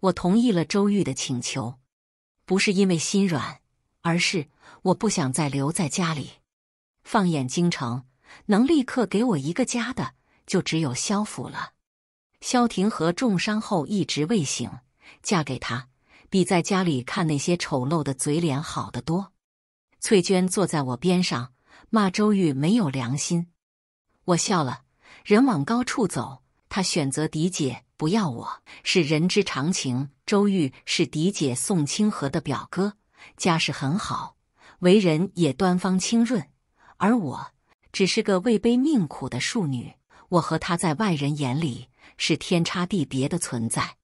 我同意了周玉的请求，不是因为心软，而是我不想再留在家里。放眼京城，能立刻给我一个家的，就只有萧府了。萧庭和重伤后一直未醒，嫁给他比在家里看那些丑陋的嘴脸好得多。翠娟坐在我边上，骂周玉没有良心。我笑了，人往高处走，他选择嫡姐。不要我是人之常情。周玉是嫡姐宋清河的表哥，家世很好，为人也端方清润，而我只是个位卑命苦的庶女。我和他在外人眼里是天差地别的存在。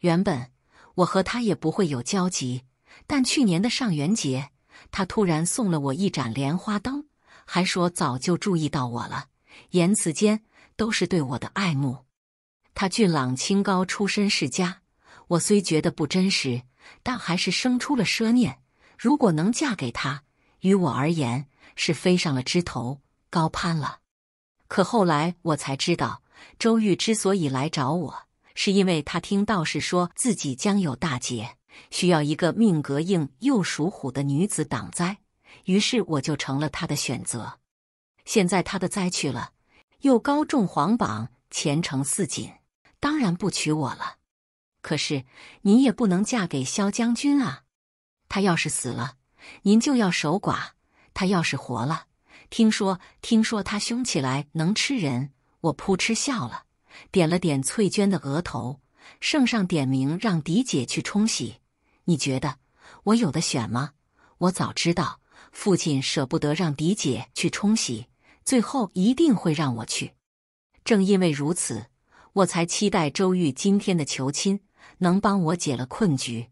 原本我和他也不会有交集，但去年的上元节，他突然送了我一盏莲花灯，还说早就注意到我了，言辞间都是对我的爱慕。他俊朗清高，出身世家。我虽觉得不真实，但还是生出了奢念。如果能嫁给他，于我而言是飞上了枝头，高攀了。可后来我才知道，周玉之所以来找我，是因为他听道士说自己将有大劫，需要一个命格硬又属虎的女子挡灾。于是我就成了他的选择。现在他的灾去了，又高中皇榜，前程似锦。当然不娶我了，可是你也不能嫁给萧将军啊！他要是死了，您就要守寡；他要是活了，听说听说他凶起来能吃人。我扑哧笑了，点了点翠娟的额头，圣上点名让嫡姐去冲喜。你觉得我有的选吗？我早知道父亲舍不得让嫡姐去冲喜，最后一定会让我去。正因为如此。我才期待周玉今天的求亲能帮我解了困局，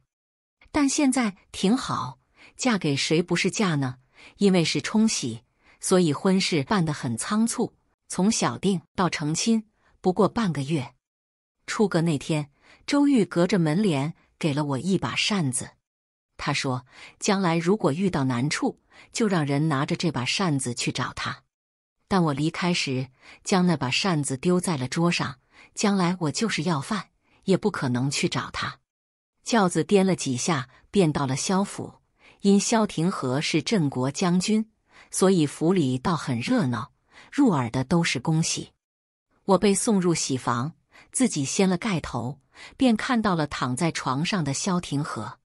但现在挺好，嫁给谁不是嫁呢？因为是冲喜，所以婚事办得很仓促，从小定到成亲不过半个月。出阁那天，周玉隔着门帘给了我一把扇子，他说：“将来如果遇到难处，就让人拿着这把扇子去找他。”但我离开时，将那把扇子丢在了桌上。将来我就是要饭，也不可能去找他。轿子颠了几下，便到了萧府。因萧庭和是镇国将军，所以府里倒很热闹，入耳的都是恭喜。我被送入喜房，自己掀了盖头，便看到了躺在床上的萧庭和。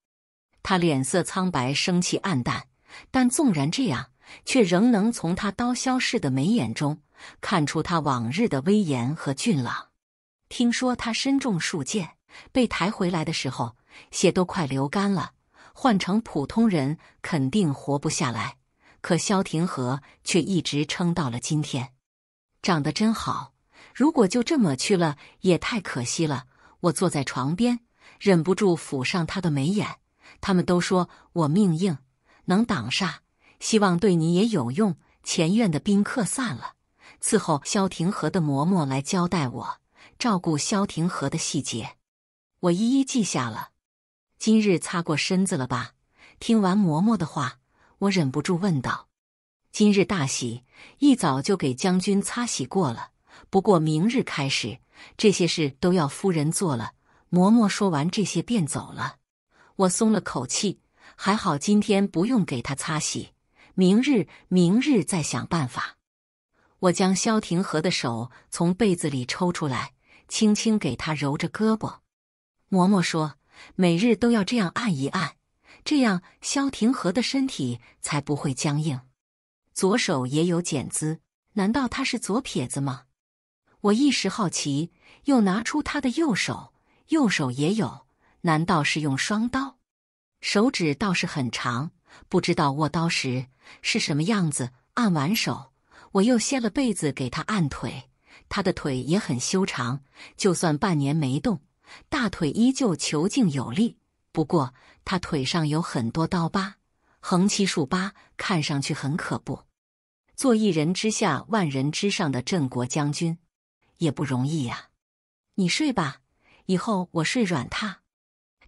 他脸色苍白，生气暗淡，但纵然这样，却仍能从他刀削似的眉眼中看出他往日的威严和俊朗。听说他身中数箭，被抬回来的时候，血都快流干了。换成普通人，肯定活不下来。可萧庭和却一直撑到了今天，长得真好。如果就这么去了，也太可惜了。我坐在床边，忍不住抚上他的眉眼。他们都说我命硬，能挡煞，希望对你也有用。前院的宾客散了，伺候萧庭和的嬷嬷来交代我。照顾萧庭和的细节，我一一记下了。今日擦过身子了吧？听完嬷嬷的话，我忍不住问道：“今日大喜，一早就给将军擦洗过了。不过明日开始，这些事都要夫人做了。”嬷嬷说完这些便走了。我松了口气，还好今天不用给他擦洗，明日明日再想办法。我将萧庭和的手从被子里抽出来。轻轻给他揉着胳膊，嬷嬷说：“每日都要这样按一按，这样萧庭和的身体才不会僵硬。左手也有茧子，难道他是左撇子吗？”我一时好奇，又拿出他的右手，右手也有，难道是用双刀？手指倒是很长，不知道握刀时是什么样子。按完手，我又掀了被子给他按腿。他的腿也很修长，就算半年没动，大腿依旧遒劲有力。不过他腿上有很多刀疤，横七竖八，看上去很可怖。做一人之下，万人之上的镇国将军，也不容易呀。你睡吧，以后我睡软榻。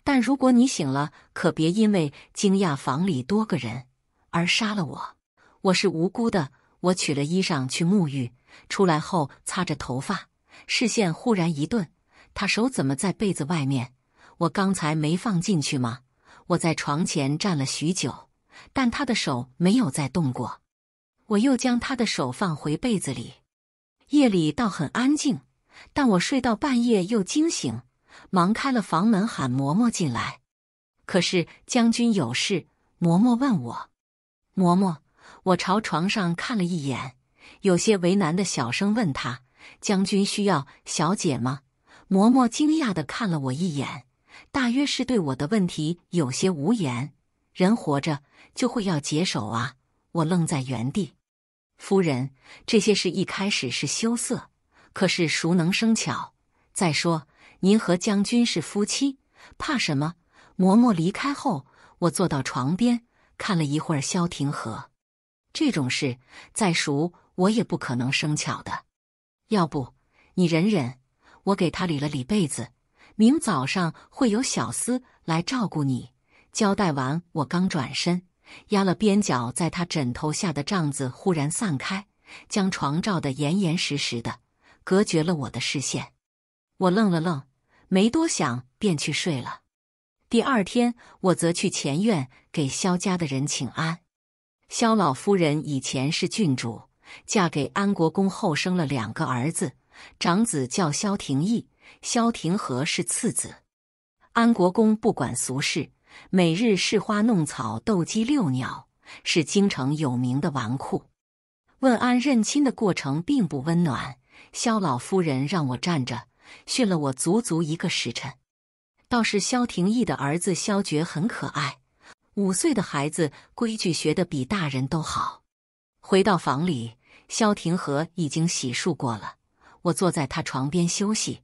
但如果你醒了，可别因为惊讶房里多个人而杀了我。我是无辜的。我取了衣裳去沐浴。出来后，擦着头发，视线忽然一顿。他手怎么在被子外面？我刚才没放进去吗？我在床前站了许久，但他的手没有再动过。我又将他的手放回被子里。夜里倒很安静，但我睡到半夜又惊醒，忙开了房门喊嬷嬷进来。可是将军有事，嬷嬷问我。嬷嬷，我朝床上看了一眼，有些为难的小声问他：“将军需要小姐吗？”嬷嬷惊讶的看了我一眼，大约是对我的问题有些无言。人活着就会要解手啊！我愣在原地。夫人，这些事一开始是羞涩，可是熟能生巧。再说，您和将军是夫妻，怕什么？嬷嬷离开后，我坐到床边看了一会儿萧庭和。这种事再熟，我也不可能生巧的。要不你忍忍，我给他理了理被子，明早上会有小厮来照顾你。交代完，我刚转身，压了边角在他枕头下的帐子忽然散开，将床罩得严严实实的，隔绝了我的视线。我愣了愣，没多想，便去睡了。第二天，我则去前院给萧家的人请安。萧老夫人以前是郡主，嫁给安国公后生了两个儿子，长子叫萧廷义，萧廷和是次子。安国公不管俗事，每日侍花弄草、斗鸡遛鸟，是京城有名的纨绔。问安认亲的过程并不温暖，萧老夫人让我站着训了我足足一个时辰。倒是萧廷义的儿子萧觉很可爱，五岁的孩子规矩学得比大人都好。回到房里，萧廷和已经洗漱过了，我坐在他床边休息。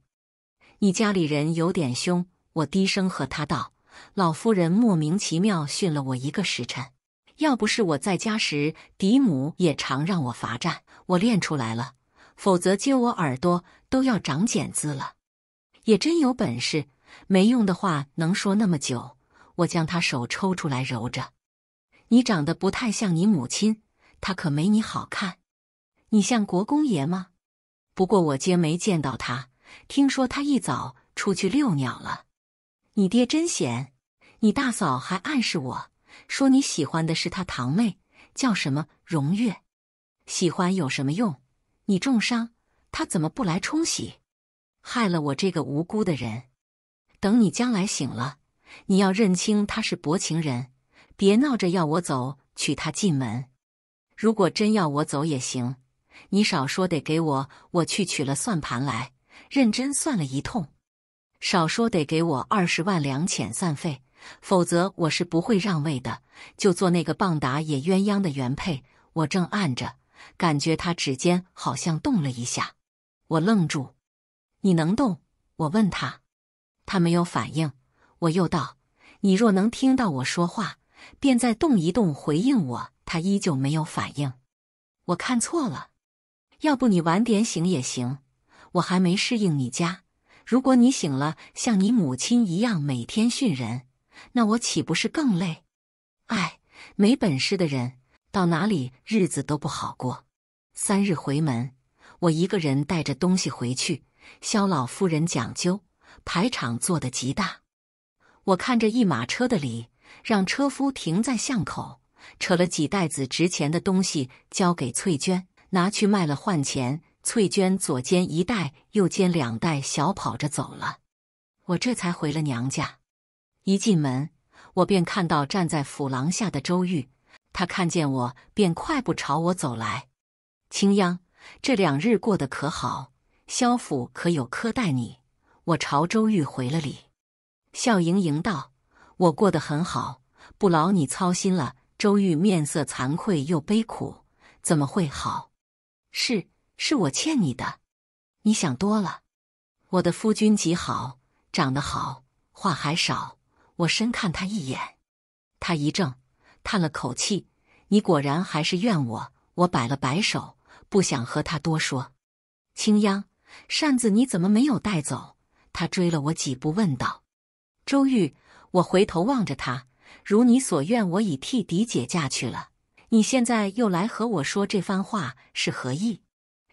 你家里人有点凶，我低声和他道：“老夫人莫名其妙训了我一个时辰，要不是我在家时，嫡母也常让我罚站，我练出来了，否则揪我耳朵都要长茧子了。也真有本事。”没用的话能说那么久？我将他手抽出来揉着。你长得不太像你母亲，她可没你好看。你像国公爷吗？不过我今没见到他，听说他一早出去遛鸟了。你爹真闲。你大嫂还暗示我说你喜欢的是他堂妹，叫什么荣月。喜欢有什么用？你重伤，他怎么不来冲洗？害了我这个无辜的人。等你将来醒了，你要认清他是薄情人，别闹着要我走娶她进门。如果真要我走也行，你少说得给我，我去取了算盘来，认真算了一通。少说得给我二十万两遣散费，否则我是不会让位的。就做那个棒打野鸳鸯的原配。我正按着，感觉他指尖好像动了一下，我愣住。你能动？我问他。他没有反应，我又道：“你若能听到我说话，便再动一动回应我。”他依旧没有反应。我看错了，要不你晚点醒也行。我还没适应你家，如果你醒了像你母亲一样每天训人，那我岂不是更累？哎，没本事的人到哪里日子都不好过。三日回门，我一个人带着东西回去。肖老夫人讲究。排场做得极大，我看着一马车的礼，让车夫停在巷口，扯了几袋子值钱的东西交给翠娟，拿去卖了换钱。翠娟左肩一袋，右肩两袋，小跑着走了。我这才回了娘家。一进门，我便看到站在府廊下的周玉，他看见我，便快步朝我走来。青央，这两日过得可好？萧府可有苛待你？我朝周玉回了礼，笑盈盈道：“我过得很好，不劳你操心了。”周玉面色惭愧又悲苦：“怎么会好？是是我欠你的，你想多了。我的夫君极好，长得好，话还少。”我深看他一眼，他一怔，叹了口气：“你果然还是怨我。”我摆了摆手，不想和他多说。青央，扇子你怎么没有带走？他追了我几步，问道：“周玉。”我回头望着他，如你所愿，我已替嫡姐嫁去了。你现在又来和我说这番话，是何意？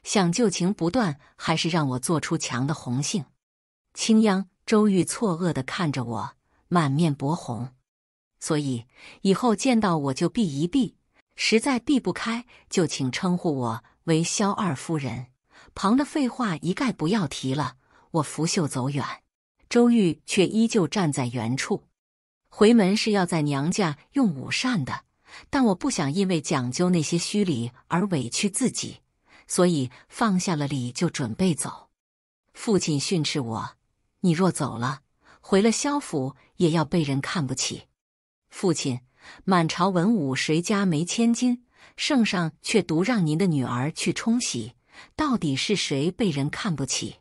想旧情不断，还是让我做出墙的红杏？青央，周玉错愕的看着我，满面薄红。所以以后见到我就避一避，实在避不开，就请称呼我为萧二夫人。旁的废话一概不要提了。我拂袖走远，周玉却依旧站在原处。回门是要在娘家用午膳的，但我不想因为讲究那些虚礼而委屈自己，所以放下了礼就准备走。父亲训斥我：“你若走了，回了萧府也要被人看不起。”父亲，满朝文武谁家没千金？圣上却独让您的女儿去冲喜，到底是谁被人看不起？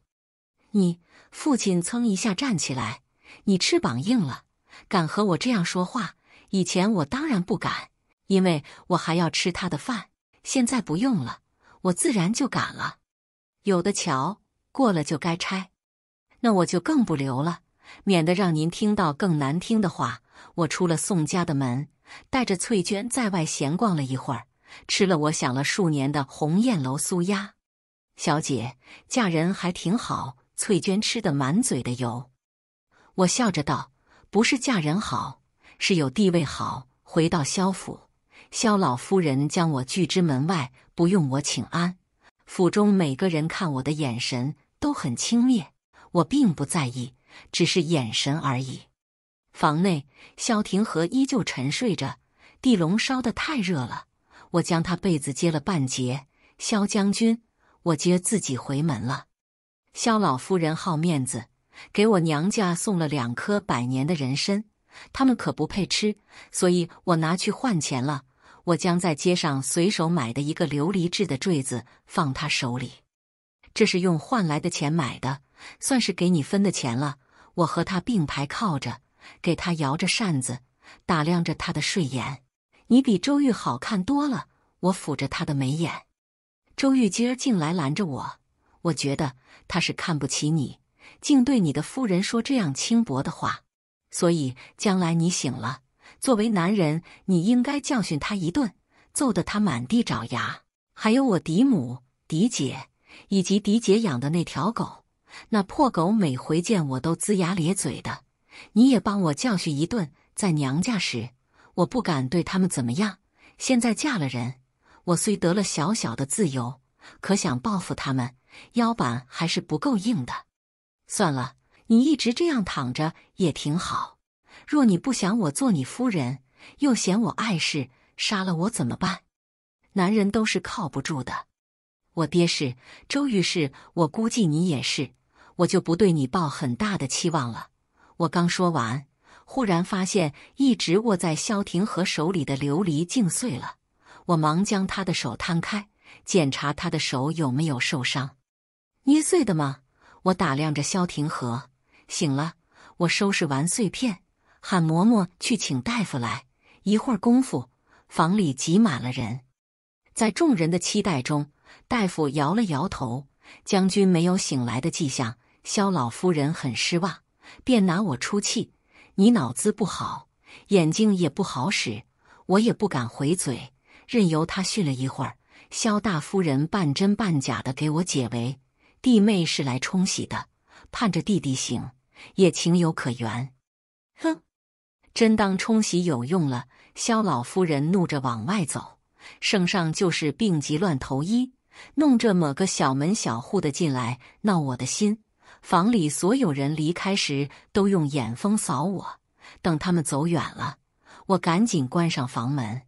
你父亲噌一下站起来，你翅膀硬了。敢和我这样说话？以前我当然不敢，因为我还要吃他的饭。现在不用了，我自然就敢了。有的瞧，过了就该拆，那我就更不留了，免得让您听到更难听的话。我出了宋家的门，带着翠娟在外闲逛了一会儿，吃了我想了数年的鸿雁楼酥鸭。小姐嫁人还挺好，翠娟吃的满嘴的油。我笑着道。不是嫁人好，是有地位好。回到萧府，萧老夫人将我拒之门外，不用我请安。府中每个人看我的眼神都很轻蔑，我并不在意，只是眼神而已。房内，萧庭和依旧沉睡着，地笼烧得太热了，我将他被子揭了半截。萧将军，我接自己回门了。萧老夫人好面子。给我娘家送了两颗百年的人参，他们可不配吃，所以我拿去换钱了。我将在街上随手买的一个琉璃制的坠子放他手里，这是用换来的钱买的，算是给你分的钱了。我和他并排靠着，给他摇着扇子，打量着他的睡颜。你比周玉好看多了。我抚着他的眉眼，周玉今儿竟来拦着我，我觉得他是看不起你。竟对你的夫人说这样轻薄的话，所以将来你醒了，作为男人，你应该教训他一顿，揍得他满地找牙。还有我嫡母、嫡姐以及嫡姐养的那条狗，那破狗每回见我都龇牙咧嘴的，你也帮我教训一顿。在娘家时，我不敢对他们怎么样，现在嫁了人，我虽得了小小的自由，可想报复他们，腰板还是不够硬的。算了，你一直这样躺着也挺好。若你不想我做你夫人，又嫌我碍事，杀了我怎么办？男人都是靠不住的。我爹是周瑜是，我估计你也是，我就不对你抱很大的期望了。我刚说完，忽然发现一直握在萧庭和手里的琉璃竟碎了。我忙将他的手摊开，检查他的手有没有受伤。捏碎的吗？我打量着萧庭和，醒了。我收拾完碎片，喊嬷嬷去请大夫来。一会儿功夫，房里挤满了人。在众人的期待中，大夫摇了摇头，将军没有醒来的迹象。萧老夫人很失望，便拿我出气：“你脑子不好，眼睛也不好使。”我也不敢回嘴，任由他训了一会儿。萧大夫人半真半假的给我解围。弟妹是来冲喜的，盼着弟弟醒，也情有可原。哼，真当冲喜有用了？萧老夫人怒着往外走，圣上就是病急乱投医，弄这么个小门小户的进来闹我的心。房里所有人离开时，都用眼风扫我。等他们走远了，我赶紧关上房门，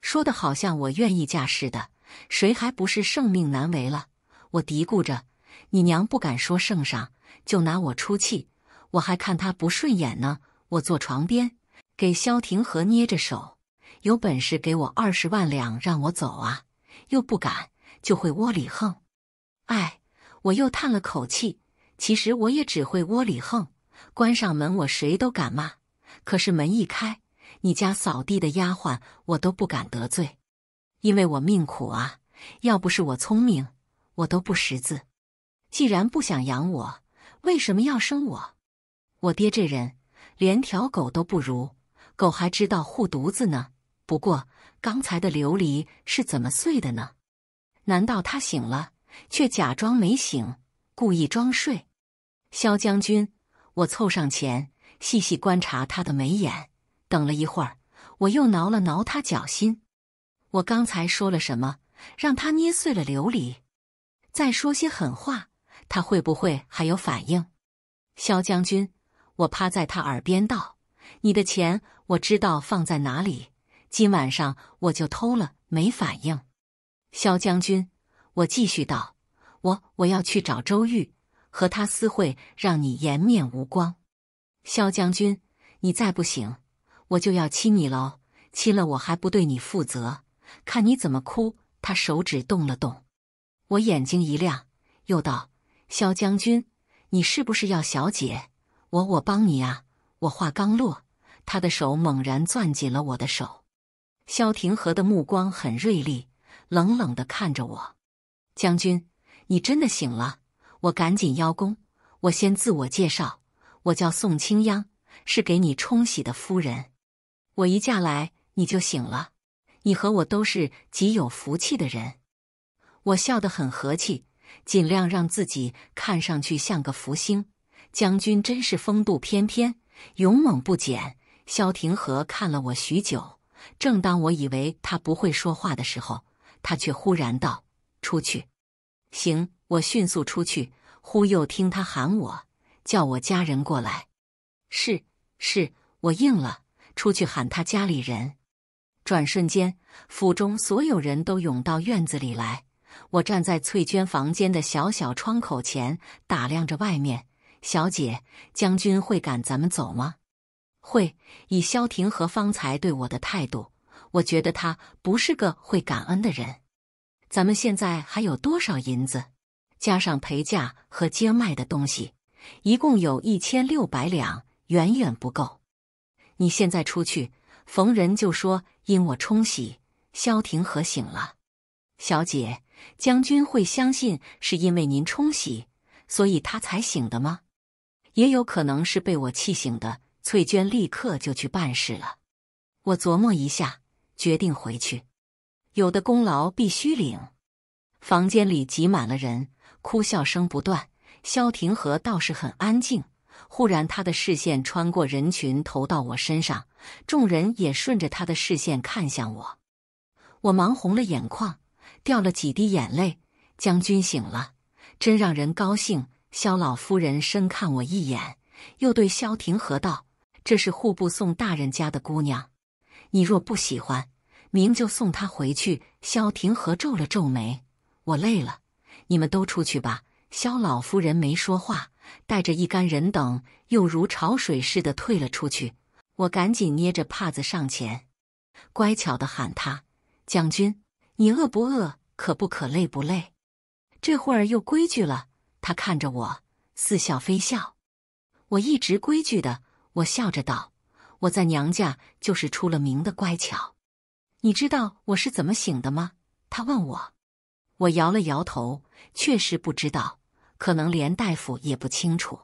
说的好像我愿意嫁似的。谁还不是圣命难违了？我嘀咕着。你娘不敢说圣上，就拿我出气，我还看他不顺眼呢。我坐床边，给萧庭和捏着手，有本事给我二十万两让我走啊！又不敢，就会窝里横。哎，我又叹了口气。其实我也只会窝里横，关上门我谁都敢骂。可是门一开，你家扫地的丫鬟我都不敢得罪，因为我命苦啊。要不是我聪明，我都不识字。既然不想养我，为什么要生我？我爹这人连条狗都不如，狗还知道护犊子呢。不过刚才的琉璃是怎么碎的呢？难道他醒了，却假装没醒，故意装睡？萧将军，我凑上前，细细观察他的眉眼。等了一会儿，我又挠了挠他脚心。我刚才说了什么，让他捏碎了琉璃？再说些狠话，他会不会还有反应？萧将军，我趴在他耳边道：“你的钱我知道放在哪里，今晚上我就偷了。”没反应。萧将军，我继续道：“我我要去找周玉，和他私会，让你颜面无光。”萧将军，你再不醒，我就要亲你喽！亲了我还不对你负责，看你怎么哭！他手指动了动，我眼睛一亮，又道：“萧将军。”你是不是要小姐？我我帮你啊！我话刚落，他的手猛然攥紧了我的手。萧庭和的目光很锐利，冷冷的看着我。将军，你真的醒了！我赶紧邀功。我先自我介绍，我叫宋清央，是给你冲喜的夫人。我一嫁来，你就醒了。你和我都是极有福气的人。我笑得很和气。尽量让自己看上去像个福星，将军真是风度翩翩，勇猛不减。萧庭和看了我许久，正当我以为他不会说话的时候，他却忽然道：“出去。”行，我迅速出去。忽又听他喊我，叫我家人过来。是是，我应了，出去喊他家里人。转瞬间，府中所有人都涌到院子里来。我站在翠娟房间的小小窗口前，打量着外面。小姐，将军会赶咱们走吗？会。以萧庭和方才对我的态度，我觉得他不是个会感恩的人。咱们现在还有多少银子？加上陪嫁和接卖的东西，一共有一千六百两，远远不够。你现在出去，逢人就说因我冲喜，萧庭和醒了。小姐。将军会相信是因为您冲喜，所以他才醒的吗？也有可能是被我气醒的。翠娟立刻就去办事了。我琢磨一下，决定回去。有的功劳必须领。房间里挤满了人，哭笑声不断。萧庭和倒是很安静。忽然，他的视线穿过人群，投到我身上，众人也顺着他的视线看向我。我忙红了眼眶。掉了几滴眼泪，将军醒了，真让人高兴。萧老夫人深看我一眼，又对萧庭和道：“这是户部送大人家的姑娘，你若不喜欢，明就送她回去。”萧庭和皱了皱眉：“我累了，你们都出去吧。”萧老夫人没说话，带着一干人等又如潮水似的退了出去。我赶紧捏着帕子上前，乖巧的喊他：“将军。”你饿不饿？渴不渴？累不累？这会儿又规矩了。他看着我，似笑非笑。我一直规矩的，我笑着道：“我在娘家就是出了名的乖巧。”你知道我是怎么醒的吗？他问我。我摇了摇头，确实不知道，可能连大夫也不清楚。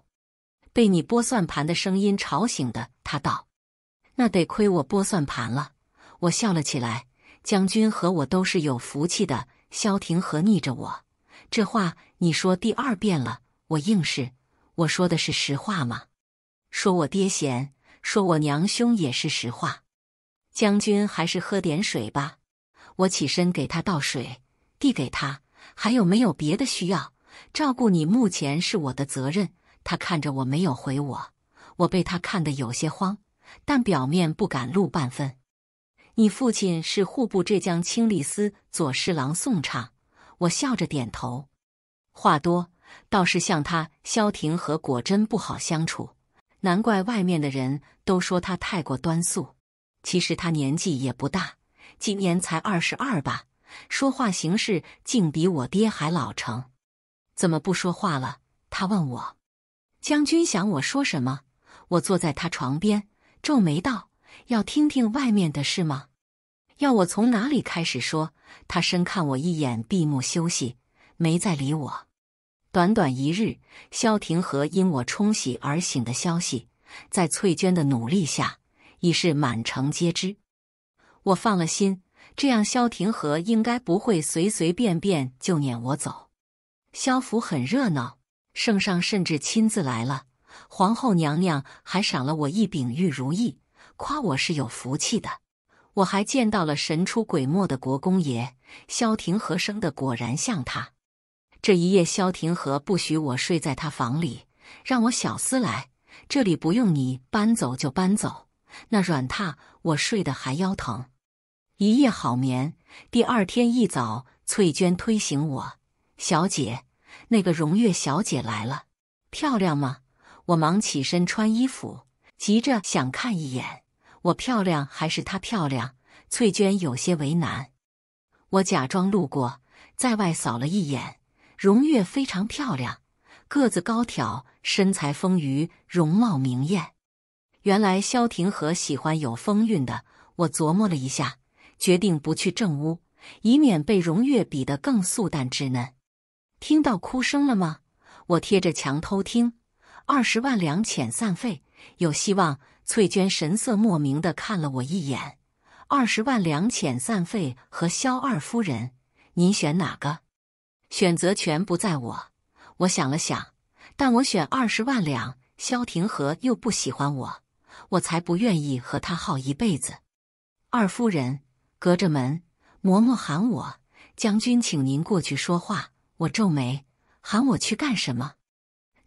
被你拨算盘的声音吵醒的。他道：“那得亏我拨算盘了。”我笑了起来。将军和我都是有福气的。萧庭和逆着我，这话你说第二遍了。我应是，我说的是实话吗？说我爹闲，说我娘凶也是实话。将军还是喝点水吧。我起身给他倒水，递给他。还有没有别的需要？照顾你目前是我的责任。他看着我没有回我，我被他看得有些慌，但表面不敢露半分。你父亲是户部浙江清吏司左侍郎宋畅，我笑着点头。话多倒是像他萧庭和果真不好相处，难怪外面的人都说他太过端肃。其实他年纪也不大，今年才二十二吧，说话行事竟比我爹还老成。怎么不说话了？他问我。将军想我说什么？我坐在他床边，皱眉道。要听听外面的事吗？要我从哪里开始说？他深看我一眼，闭目休息，没再理我。短短一日，萧庭和因我冲洗而醒的消息，在翠娟的努力下，已是满城皆知。我放了心，这样萧庭和应该不会随随便便就撵我走。萧府很热闹，圣上甚至亲自来了。皇后娘娘还赏了我一柄玉如意，夸我是有福气的。我还见到了神出鬼没的国公爷萧庭和，生的果然像他。这一夜，萧庭和不许我睡在他房里，让我小厮来，这里不用你搬走就搬走。那软榻我睡得还腰疼，一夜好眠。第二天一早，翠娟推醒我：“小姐，那个荣月小姐来了，漂亮吗？”我忙起身穿衣服，急着想看一眼，我漂亮还是她漂亮？翠娟有些为难。我假装路过，在外扫了一眼，荣月非常漂亮，个子高挑，身材丰腴，容貌明艳。原来萧庭和喜欢有风韵的。我琢磨了一下，决定不去正屋，以免被荣月比得更素淡稚嫩。听到哭声了吗？我贴着墙偷听。二十万两遣散费，有希望。翠娟神色莫名的看了我一眼。二十万两遣散费和萧二夫人，您选哪个？选择权不在我。我想了想，但我选二十万两。萧庭和又不喜欢我。我才不愿意和他耗一辈子。二夫人隔着门，嬷嬷喊我：“将军，请您过去说话。”我皱眉，喊我去干什么？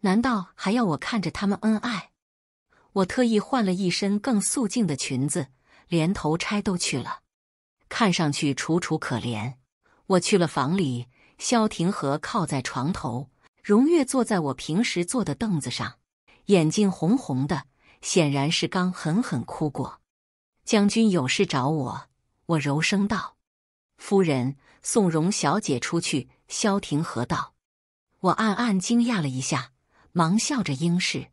难道还要我看着他们恩爱？我特意换了一身更素净的裙子，连头钗都去了，看上去楚楚可怜。我去了房里，萧庭和靠在床头，荣月坐在我平时坐的凳子上，眼睛红红的。显然是刚狠狠哭过。将军有事找我，我柔声道：“夫人，送荣小姐出去。”萧庭和道：“我暗暗惊讶了一下，忙笑着应是。”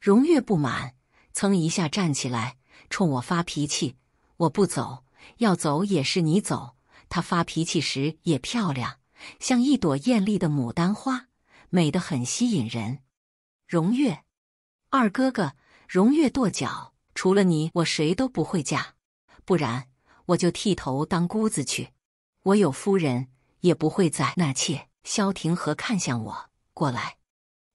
荣月不满，噌一下站起来，冲我发脾气：“我不走，要走也是你走。”她发脾气时也漂亮，像一朵艳丽的牡丹花，美得很吸引人。荣月，二哥哥。荣月跺脚：“除了你，我谁都不会嫁，不然我就剃头当姑子去。我有夫人，也不会再纳妾。”萧庭和看向我：“过来，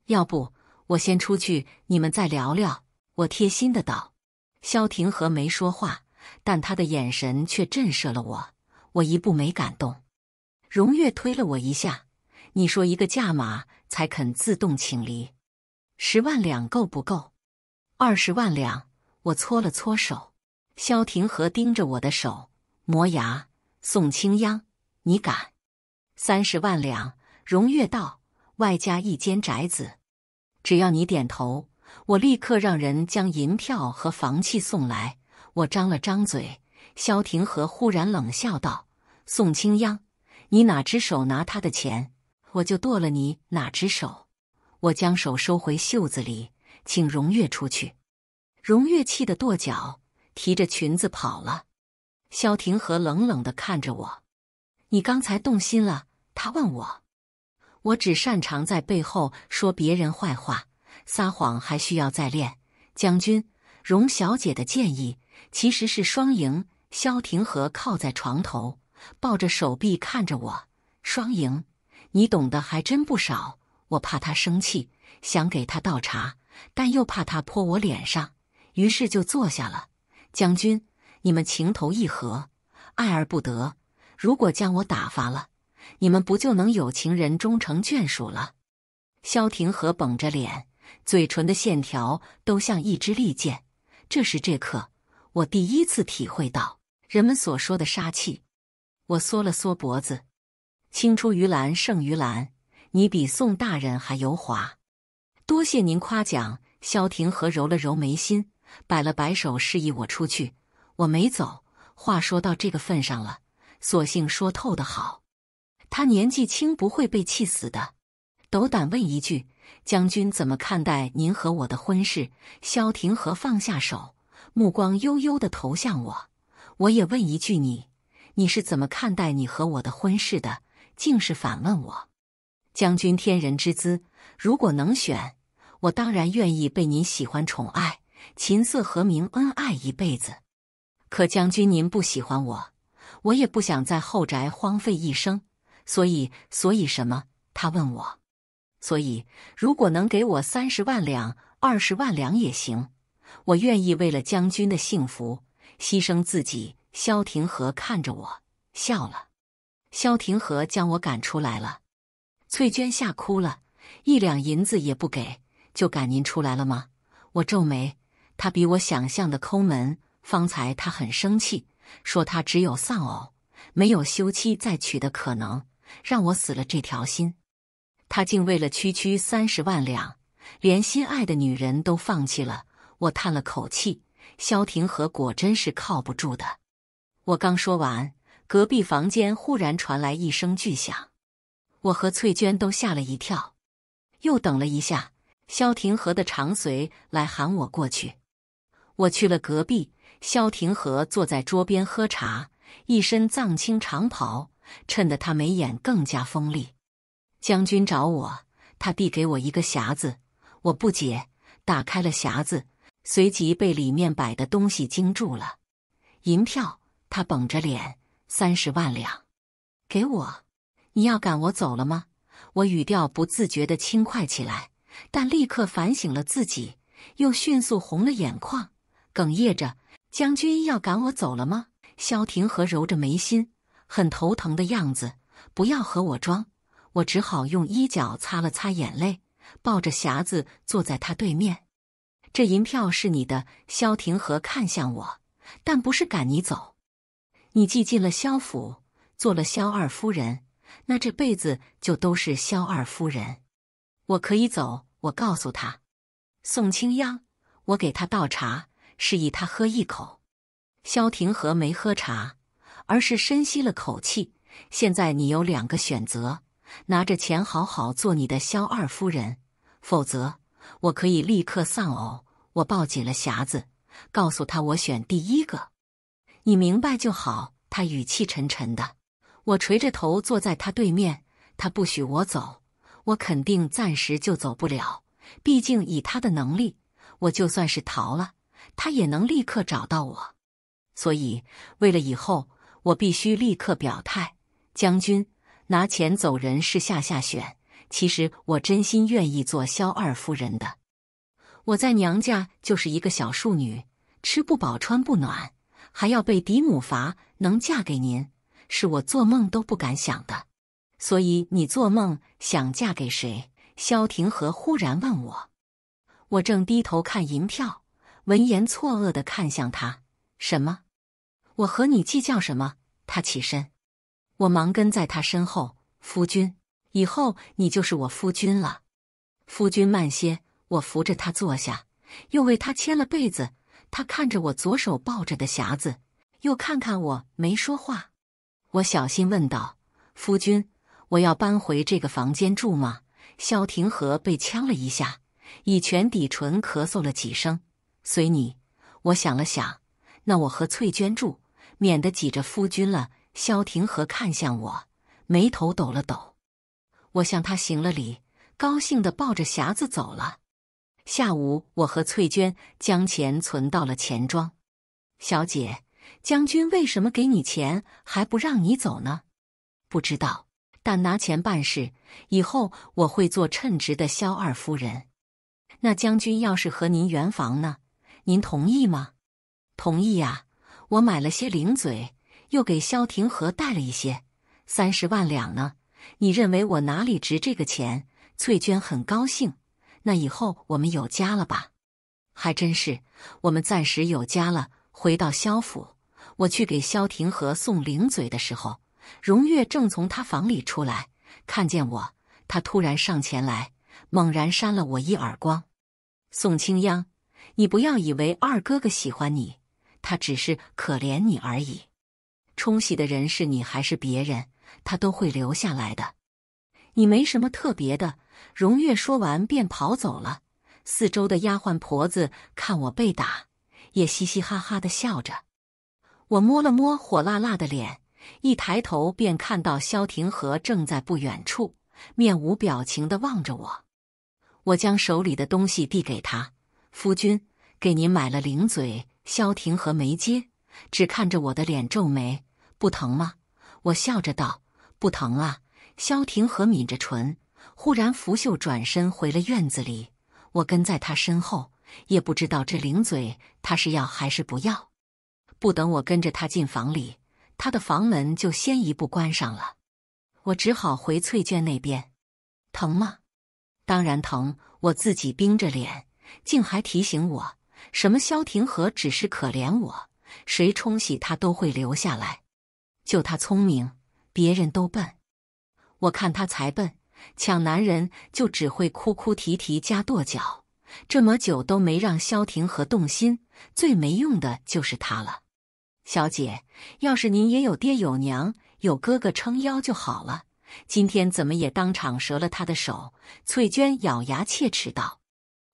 要不我先出去，你们再聊聊。”我贴心的道。萧庭和没说话，但他的眼神却震慑了我。我一步没敢动。荣月推了我一下：“你说一个价码才肯自动请离？十万两够不够？”二十万两，我搓了搓手。萧庭和盯着我的手，磨牙。宋清央，你敢？三十万两。荣月道，外加一间宅子，只要你点头，我立刻让人将银票和房契送来。我张了张嘴，萧庭和忽然冷笑道：“宋清央，你哪只手拿他的钱，我就剁了你哪只手。”我将手收回袖子里。请荣月出去。荣月气得跺脚，提着裙子跑了。萧庭和冷冷的看着我：“你刚才动心了？”他问我。我只擅长在背后说别人坏话，撒谎还需要再练。将军，荣小姐的建议其实是双赢。萧庭和靠在床头，抱着手臂看着我：“双赢，你懂得还真不少。”我怕他生气，想给他倒茶。但又怕他泼我脸上，于是就坐下了。将军，你们情投意合，爱而不得。如果将我打发了，你们不就能有情人终成眷属了？萧庭和绷着脸，嘴唇的线条都像一支利剑。这时这刻，我第一次体会到人们所说的杀气。我缩了缩脖子，青出于蓝胜于蓝，你比宋大人还油滑。多谢您夸奖，萧庭和揉了揉眉心，摆了摆手，示意我出去。我没走。话说到这个份上了，索性说透的好。他年纪轻，不会被气死的。斗胆问一句，将军怎么看待您和我的婚事？萧庭和放下手，目光悠悠的投向我。我也问一句，你，你是怎么看待你和我的婚事的？竟是反问我。将军天人之姿，如果能选，我当然愿意被您喜欢宠爱，琴瑟和鸣，恩爱一辈子。可将军您不喜欢我，我也不想在后宅荒废一生。所以，所以什么？他问我。所以，如果能给我三十万两，二十万两也行，我愿意为了将军的幸福牺牲自己。萧庭和看着我笑了。萧庭和将我赶出来了，翠娟吓哭了，一两银子也不给，就赶您出来了吗？我皱眉，他比我想象的抠门。方才他很生气，说他只有丧偶，没有休妻再娶的可能，让我死了这条心。他竟为了区区三十万两，连心爱的女人都放弃了。我叹了口气，萧庭和果真是靠不住的。我刚说完，隔壁房间忽然传来一声巨响，我和翠娟都吓了一跳。又等了一下，萧庭和的长随来喊我过去。我去了隔壁，萧庭和坐在桌边喝茶，一身藏青长袍，衬得他眉眼更加锋利。将军找我，他递给我一个匣子，我不解，打开了匣子，随即被里面摆的东西惊住了，银票。他绷着脸，三十万两，给我！你要赶我走了吗？我语调不自觉的轻快起来，但立刻反省了自己，又迅速红了眼眶，哽咽着：“将军要赶我走了吗？”萧庭和揉着眉心，很头疼的样子。不要和我装，我只好用衣角擦了擦眼泪，抱着匣子坐在他对面。这银票是你的。萧庭和看向我，但不是赶你走。你既进了萧府，做了萧二夫人，那这辈子就都是萧二夫人。我可以走，我告诉他。宋清央，我给他倒茶，示意他喝一口。萧庭和没喝茶，而是深吸了口气。现在你有两个选择：拿着钱好好做你的萧二夫人，否则我可以立刻丧偶。我抱紧了匣子，告诉他我选第一个。你明白就好。他语气沉沉的，我垂着头坐在他对面。他不许我走，我肯定暂时就走不了。毕竟以他的能力，我就算是逃了，他也能立刻找到我。所以为了以后，我必须立刻表态。将军拿钱走人是下下选，其实我真心愿意做萧二夫人的。我在娘家就是一个小庶女，吃不饱穿不暖。还要被嫡母罚，能嫁给您，是我做梦都不敢想的。所以你做梦想嫁给谁？萧庭和忽然问我。我正低头看银票，闻言错愕的看向他。什么？我和你计较什么？他起身，我忙跟在他身后。夫君，以后你就是我夫君了。夫君慢些。我扶着他坐下，又为他牵了被子。他看着我左手抱着的匣子，又看看我，没说话。我小心问道：“夫君，我要搬回这个房间住吗？”萧庭和被呛了一下，以拳抵唇，咳嗽了几声。随你。我想了想，那我和翠娟住，免得挤着夫君了。萧庭和看向我，眉头抖了抖。我向他行了礼，高兴的抱着匣子走了。下午，我和翠娟将钱存到了钱庄。小姐，将军为什么给你钱还不让你走呢？不知道，但拿钱办事，以后我会做称职的萧二夫人。那将军要是和您圆房呢？您同意吗？同意呀。我买了些零嘴，又给萧庭和带了一些。三十万两呢？你认为我哪里值这个钱？翠娟很高兴。那以后我们有家了吧？还真是，我们暂时有家了。回到萧府，我去给萧庭和送零嘴的时候，荣月正从他房里出来，看见我，他突然上前来，猛然扇了我一耳光。宋清央，你不要以为二哥哥喜欢你，他只是可怜你而已。冲喜的人是你还是别人，他都会留下来的。你没什么特别的。荣月说完便跑走了。四周的丫鬟婆子看我被打，也嘻嘻哈哈的笑着。我摸了摸火辣辣的脸，一抬头便看到萧庭和正在不远处，面无表情的望着我。我将手里的东西递给他：“夫君，给您买了零嘴。”萧庭和没接，只看着我的脸皱眉：“不疼吗？”我笑着道：“不疼啊。”萧庭和抿着唇。忽然，拂袖转身回了院子里。我跟在他身后，也不知道这零嘴他是要还是不要。不等我跟着他进房里，他的房门就先一步关上了。我只好回翠娟那边。疼吗？当然疼。我自己冰着脸，竟还提醒我什么？萧庭和只是可怜我，谁冲洗他都会留下来。就他聪明，别人都笨。我看他才笨，抢男人就只会哭哭啼啼加跺脚。这么久都没让萧庭和动心，最没用的就是他了。小姐，要是您也有爹有娘有哥哥撑腰就好了。今天怎么也当场折了他的手？翠娟咬牙切齿道：“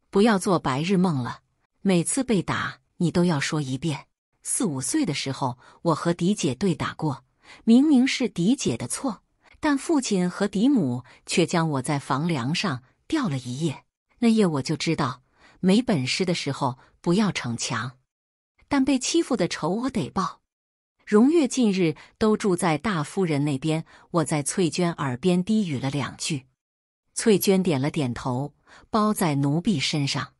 不要做白日梦了，每次被打你都要说一遍。四五岁的时候，我和狄姐对打过，明明是狄姐的错，但父亲和狄母却将我在房梁上吊了一夜。那夜我就知道，没本事的时候不要逞强，但被欺负的仇我得报。”荣月近日都住在大夫人那边，我在翠娟耳边低语了两句，翠娟点了点头，包在奴婢身上。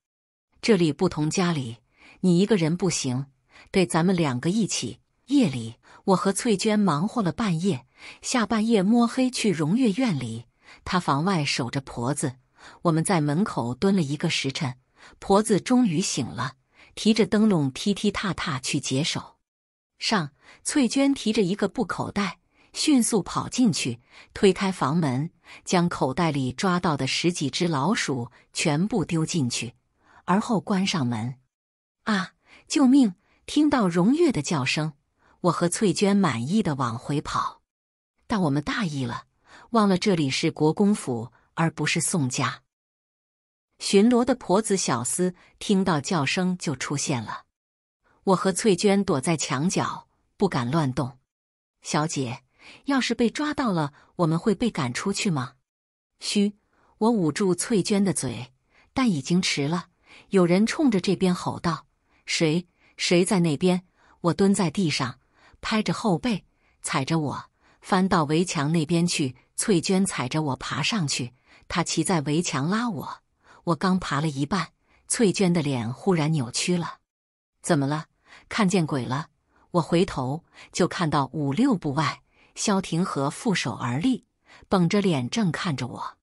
这里不同家里，你一个人不行，得咱们两个一起。夜里，我和翠娟忙活了半夜，下半夜摸黑去荣月院里，她房外守着婆子，我们在门口蹲了一个时辰，婆子终于醒了，提着灯笼踢踢踏踏去解手。上，翠娟提着一个布口袋，迅速跑进去，推开房门，将口袋里抓到的十几只老鼠全部丢进去，而后关上门。啊！救命！听到荣月的叫声，我和翠娟满意的往回跑，但我们大意了，忘了这里是国公府，而不是宋家。巡逻的婆子小厮听到叫声就出现了。我和翠娟躲在墙角，不敢乱动。小姐，要是被抓到了，我们会被赶出去吗？嘘！我捂住翠娟的嘴，但已经迟了。有人冲着这边吼道：“谁？谁在那边？”我蹲在地上，拍着后背，踩着我翻到围墙那边去。翠娟踩着我爬上去，她骑在围墙拉我。我刚爬了一半，翠娟的脸忽然扭曲了。怎么了？看见鬼了！我回头就看到五六步外，萧庭和负手而立，绷着脸正看着我。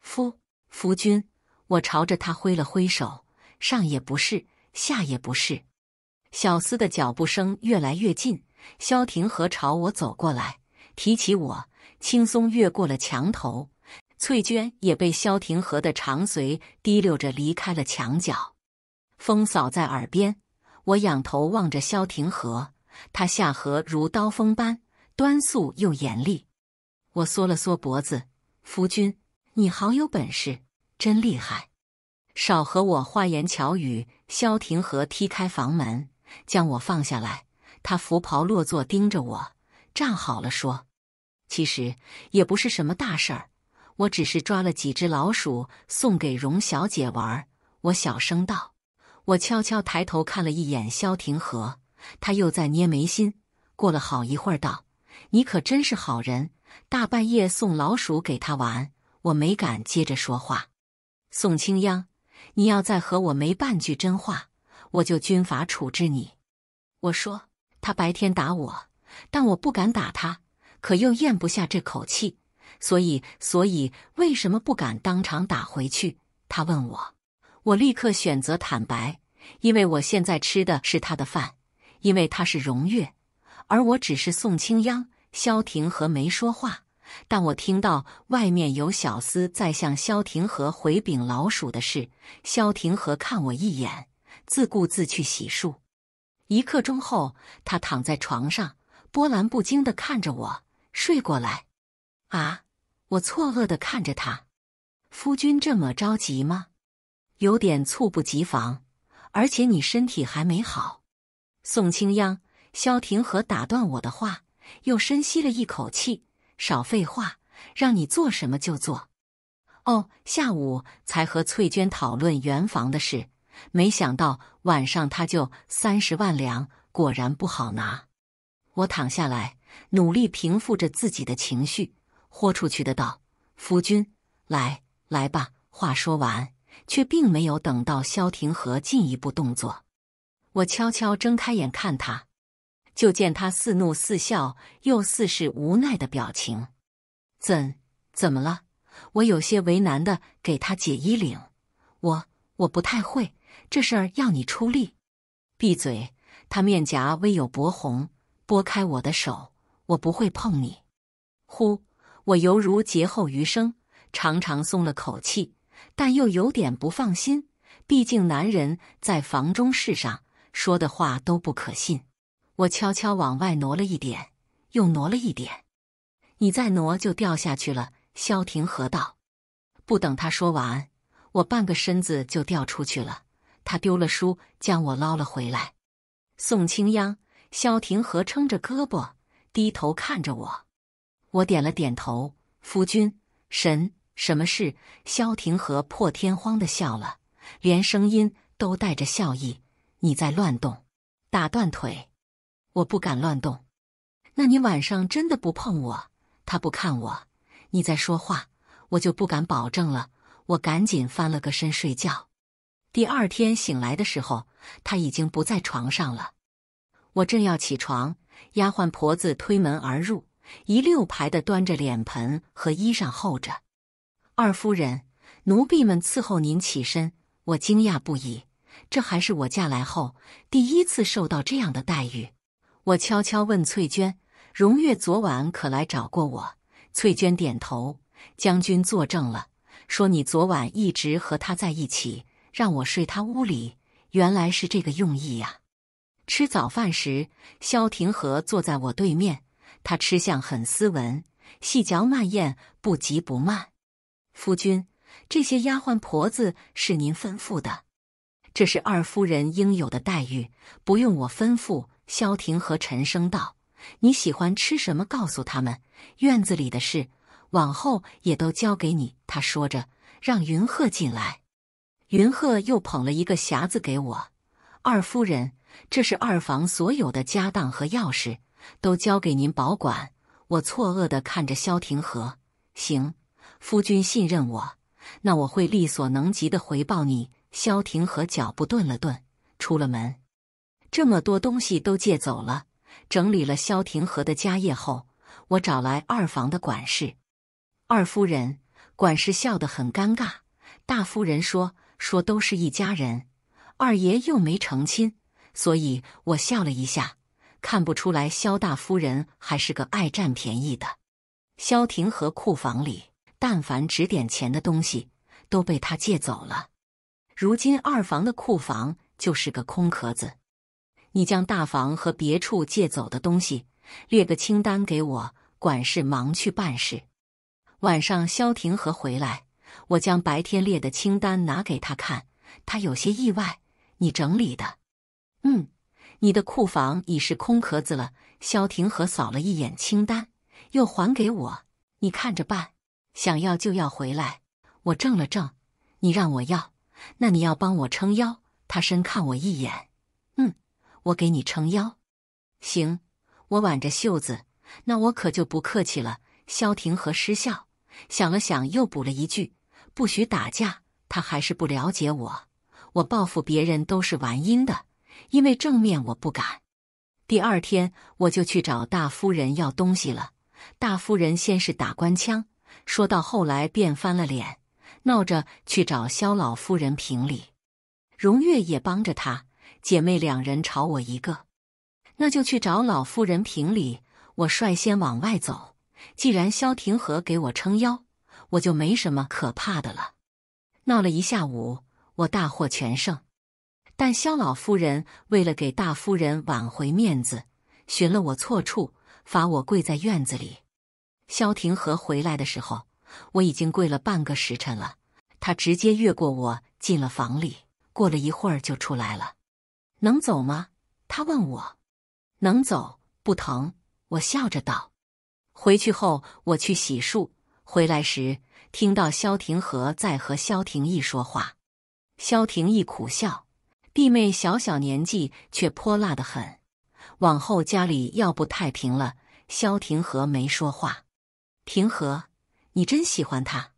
夫夫君，我朝着他挥了挥手，上也不是，下也不是。小厮的脚步声越来越近，萧庭和朝我走过来，提起我，轻松越过了墙头。翠娟也被萧庭和的长随提溜着离开了墙角。风扫在耳边。我仰头望着萧庭和，他下颌如刀锋般端肃又严厉。我缩了缩脖子：“夫君，你好有本事，真厉害！少和我花言巧语。”萧庭和踢开房门，将我放下来。他拂袍落座，盯着我，站好了说：“其实也不是什么大事儿，我只是抓了几只老鼠送给荣小姐玩。”我小声道。我悄悄抬头看了一眼萧庭和，他又在捏眉心。过了好一会儿，道：“你可真是好人，大半夜送老鼠给他玩。”我没敢接着说话。宋清央，你要再和我没半句真话，我就军法处置你。我说他白天打我，但我不敢打他，可又咽不下这口气，所以，所以为什么不敢当场打回去？他问我。我立刻选择坦白，因为我现在吃的是他的饭，因为他是荣月，而我只是宋清央。萧庭和没说话，但我听到外面有小厮在向萧庭和回禀老鼠的事。萧庭和看我一眼，自顾自去洗漱。一刻钟后，他躺在床上，波澜不惊地看着我，睡过来。啊！我错愕的看着他，夫君这么着急吗？有点猝不及防，而且你身体还没好。宋清央、萧庭和打断我的话，又深吸了一口气，少废话，让你做什么就做。哦，下午才和翠娟讨论圆房的事，没想到晚上他就三十万两，果然不好拿。我躺下来，努力平复着自己的情绪，豁出去的道：“夫君，来来吧。”话说完。却并没有等到萧庭和进一步动作。我悄悄睁开眼看他，就见他似怒似笑，又似是无奈的表情。怎怎么了？我有些为难的给他解衣领。我我不太会，这事儿要你出力。闭嘴！他面颊微有薄红，拨开我的手，我不会碰你。呼，我犹如劫后余生，长长松了口气，但又有点不放心。毕竟男人在房中事上说的话都不可信。我悄悄往外挪了一点，又挪了一点。你再挪就掉下去了。萧庭和道。不等他说完，我半个身子就掉出去了。他丢了书，将我捞了回来。宋清央、萧庭和撑着胳膊，低头看着我。我点了点头。夫君，神，什么事？萧庭和破天荒的笑了，连声音都带着笑意。你在乱动，打断腿。我不敢乱动。那你晚上真的不碰我？他不看我。你在说话，我就不敢保证了。我赶紧翻了个身睡觉。第二天醒来的时候，他已经不在床上了。我正要起床，丫鬟婆子推门而入，一溜排的端着脸盆和衣裳候着。二夫人，奴婢们伺候您起身。我惊讶不已，这还是我嫁来后第一次受到这样的待遇。我悄悄问翠娟：“荣月昨晚可来找过我？”翠娟点头。将军作证了，说你昨晚一直和他在一起。让我睡他屋里，原来是这个用意呀。吃早饭时，萧庭和坐在我对面，他吃相很斯文，细嚼慢咽，不急不慢。夫君，这些丫鬟婆子是您吩咐的，这是二夫人应有的待遇，不用我吩咐。萧庭和沉声道：“你喜欢吃什么，告诉他们。院子里的事，往后也都交给你。”他说着，让云鹤进来。云鹤又捧了一个匣子给我，二夫人，这是二房所有的家当和钥匙，都交给您保管。我错愕的看着萧庭和，行，夫君信任我，那我会力所能及的回报你。萧庭和脚步顿了顿，出了门。这么多东西都借走了，整理了萧庭和的家业后，我找来二房的管事，二夫人，管事笑得很尴尬。大夫人说。说都是一家人，二爷又没成亲，所以我笑了一下，看不出来萧大夫人还是个爱占便宜的。萧庭和库房里，但凡值点钱的东西都被他借走了，如今二房的库房就是个空壳子。你将大房和别处借走的东西列个清单给我，管事忙去办事。晚上萧庭和回来。我将白天列的清单拿给他看，他有些意外。你整理的，嗯，你的库房已是空壳子了。萧庭和扫了一眼清单，又还给我，你看着办。想要就要回来。我怔了怔，你让我要，那你要帮我撑腰。他深看我一眼，嗯，我给你撑腰。行，我挽着袖子，那我可就不客气了。萧庭和失笑，想了想，又补了一句。不许打架！他还是不了解我。我报复别人都是玩阴的，因为正面我不敢。第二天我就去找大夫人要东西了。大夫人先是打官腔，说到后来便翻了脸，闹着去找萧老夫人评理。荣月也帮着她，姐妹两人朝我一个，那就去找老夫人评理。我率先往外走，既然萧庭和给我撑腰。我就没什么可怕的了。闹了一下午，我大获全胜。但萧老夫人为了给大夫人挽回面子，寻了我错处，罚我跪在院子里。萧庭和回来的时候，我已经跪了半个时辰了。他直接越过我进了房里，过了一会儿就出来了。能走吗？他问我。能走，不疼。我笑着道。回去后，我去洗漱。回来时，听到萧庭和在和萧庭义说话。萧庭义苦笑：“弟妹小小年纪，却泼辣的很。往后家里要不太平了。”萧庭和没说话。庭和，你真喜欢他？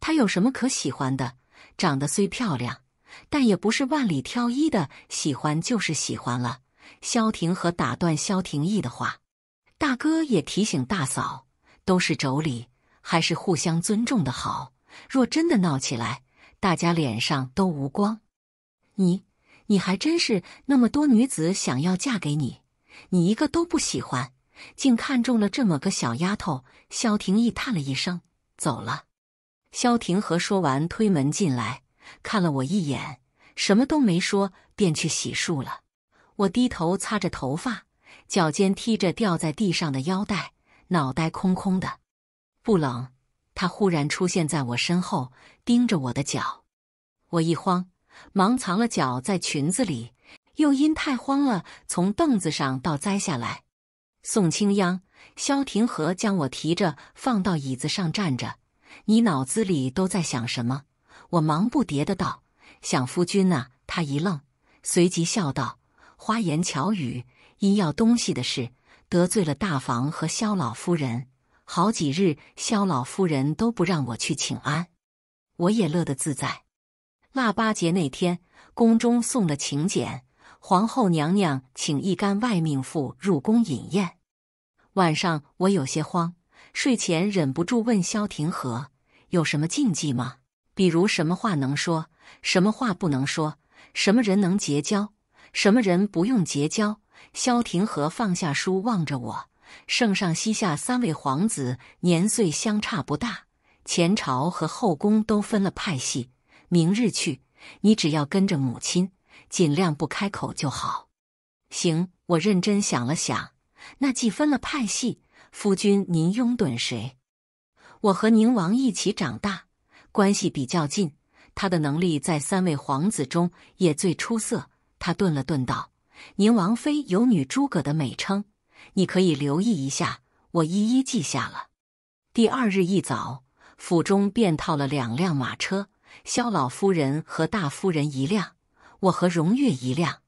他有什么可喜欢的？长得虽漂亮，但也不是万里挑一的喜欢就是喜欢了。萧庭和打断萧庭义的话，大哥也提醒大嫂，都是妯娌，还是互相尊重的好。若真的闹起来，大家脸上都无光。你，你还真是那么多女子想要嫁给你，你一个都不喜欢，竟看中了这么个小丫头。萧庭义叹了一声，走了。萧庭和说完，推门进来，看了我一眼，什么都没说，便去洗漱了。我低头擦着头发，脚尖踢着掉在地上的腰带，脑袋空空的。不冷。他忽然出现在我身后，盯着我的脚。我一慌，忙藏了脚在裙子里，又因太慌了，从凳子上倒栽下来。宋清央、萧庭和将我提着放到椅子上站着。你脑子里都在想什么？我忙不迭的道：“想夫君呢。”他一愣，随即笑道。花言巧语，因要东西的事，得罪了大房和萧老夫人。好几日，萧老夫人都不让我去请安，我也乐得自在。腊八节那天，宫中送了请柬，皇后娘娘请一干外命妇入宫饮宴。晚上我有些慌，睡前忍不住问萧庭和：“有什么禁忌吗？比如什么话能说，什么话不能说？什么人能结交？”什么人不用结交？萧庭和放下书，望着我。圣上膝下三位皇子年岁相差不大，前朝和后宫都分了派系。明日去，你只要跟着母亲，尽量不开口就好。行，我认真想了想。那既分了派系，夫君您拥趸谁？我和宁王一起长大，关系比较近，他的能力在三位皇子中也最出色。他顿了顿，道：“宁王妃有女诸葛的美称，你可以留意一下。我一一记下了。”第二日一早，府中便套了两辆马车，萧老夫人和大夫人一辆，我和荣月一辆。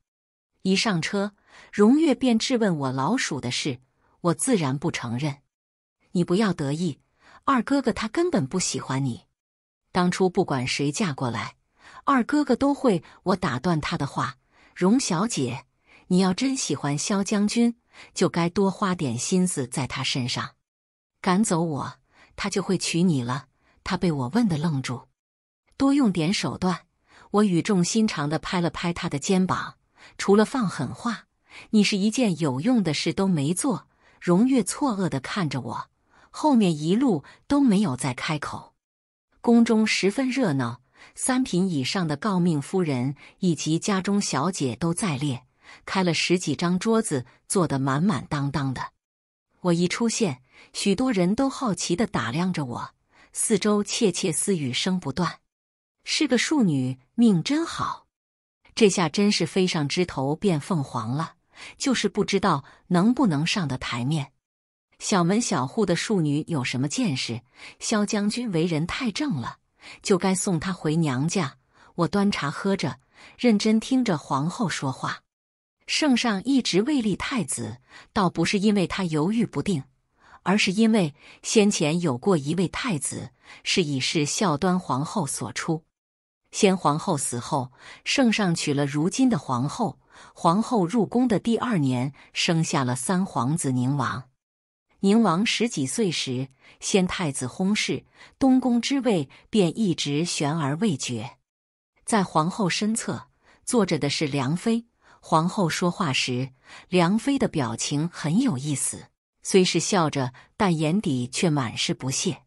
一上车，荣月便质问我老鼠的事，我自然不承认。你不要得意，二哥哥他根本不喜欢你。当初不管谁嫁过来，二哥哥都会我打断他的话。荣小姐，你要真喜欢萧将军，就该多花点心思在他身上。赶走我，他就会娶你了。他被我问的愣住，多用点手段。我语重心长的拍了拍他的肩膀，除了放狠话，你是一件有用的事都没做。荣月错愕的看着我，后面一路都没有再开口。宫中十分热闹。三品以上的诰命夫人以及家中小姐都在列，开了十几张桌子，坐得满满当当的。我一出现，许多人都好奇地打量着我，四周窃窃私语声不断。是个庶女，命真好，这下真是飞上枝头变凤凰了，就是不知道能不能上的台面。小门小户的庶女有什么见识？萧将军为人太正了。就该送她回娘家。我端茶喝着，认真听着皇后说话。圣上一直未立太子，倒不是因为他犹豫不定，而是因为先前有过一位太子，是以是孝端皇后所出。先皇后死后，圣上娶了如今的皇后。皇后入宫的第二年，生下了三皇子宁王。宁王十几岁时，先太子薨逝，东宫之位便一直悬而未决。在皇后身侧坐着的是梁妃。皇后说话时，梁妃的表情很有意思，虽是笑着，但眼底却满是不屑。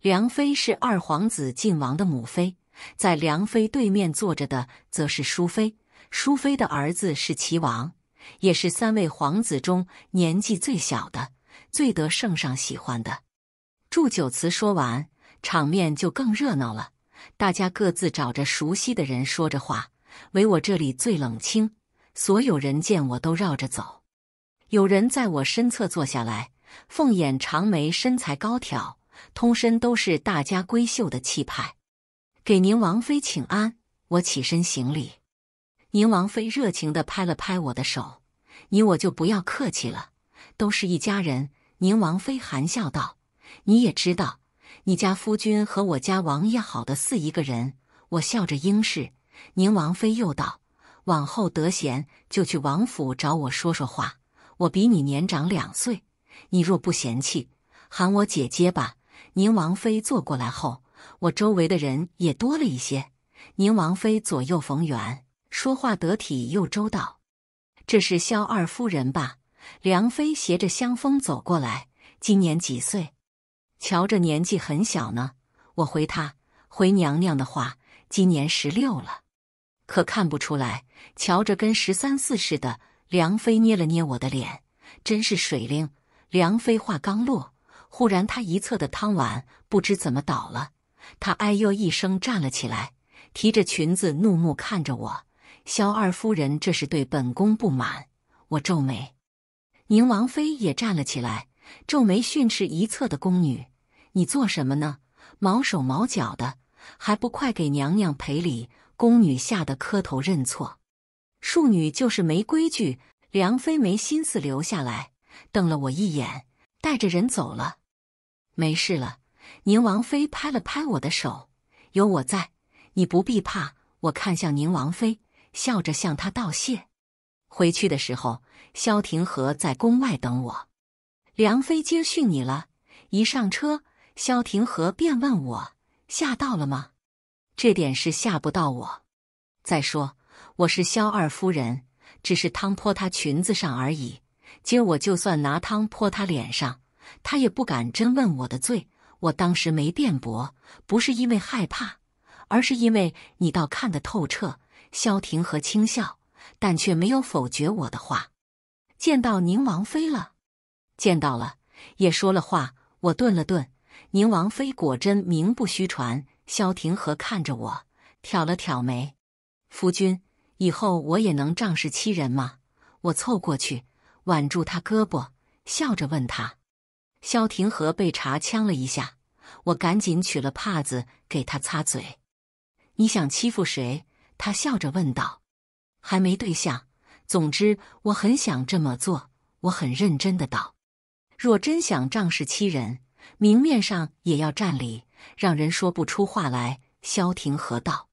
梁妃是二皇子晋王的母妃，在梁妃对面坐着的则是淑妃。淑妃的儿子是齐王，也是三位皇子中年纪最小的。最得圣上喜欢的，祝酒词说完，场面就更热闹了。大家各自找着熟悉的人说着话，唯我这里最冷清。所有人见我都绕着走。有人在我身侧坐下来，凤眼长眉，身材高挑，通身都是大家闺秀的气派。给宁王妃请安，我起身行礼。宁王妃热情地拍了拍我的手：“你我就不要客气了，都是一家人。”宁王妃含笑道：“你也知道，你家夫君和我家王爷好的似一个人。我笑着应是。宁王妃又道：“往后得闲就去王府找我说说话。我比你年长两岁，你若不嫌弃，喊我姐姐吧。”宁王妃坐过来后，我周围的人也多了一些。宁王妃左右逢源，说话得体又周到。这是萧二夫人吧？梁妃携着香风走过来，今年几岁？瞧着年纪很小呢。我回她，回娘娘的话，今年十六了，可看不出来。瞧着跟十三四似的。梁妃捏了捏我的脸，真是水灵。梁妃话刚落，忽然她一侧的汤碗不知怎么倒了，她哎呦一声站了起来。提着裙子，怒目看着我。萧二夫人这是对本宫不满。我皱眉。宁王妃也站了起来，皱眉训斥一侧的宫女：“你做什么呢？毛手毛脚的，还不快给娘娘赔礼！”宫女吓得磕头认错。庶女就是没规矩。梁妃没心思留下来，瞪了我一眼，带着人走了。没事了。宁王妃拍了拍我的手：“有我在。”你不必怕，我看向宁王妃，笑着向她道谢。回去的时候，萧庭和在宫外等我。梁妃接训你了。一上车，萧庭和便问我吓到了吗？这点事吓不到我。再说我是萧二夫人，只是汤泼她裙子上而已。今儿我就算拿汤泼她脸上，她也不敢真问我的罪。我当时没辩驳，不是因为害怕。而是因为你倒看得透彻，萧庭和轻笑，但却没有否决我的话。见到宁王妃了，见到了，也说了话。我顿了顿，宁王妃果真名不虚传。萧庭和看着我，挑了挑眉：“夫君，以后我也能仗势欺人吗？”我凑过去，挽住他胳膊，笑着问他。萧庭和被茶呛了一下，我赶紧取了帕子给他擦嘴。你想欺负谁？他笑着问道。还没对象。总之，我很想这么做。我很认真的道：若真想仗势欺人，明面上也要占理，让人说不出话来。萧庭和道：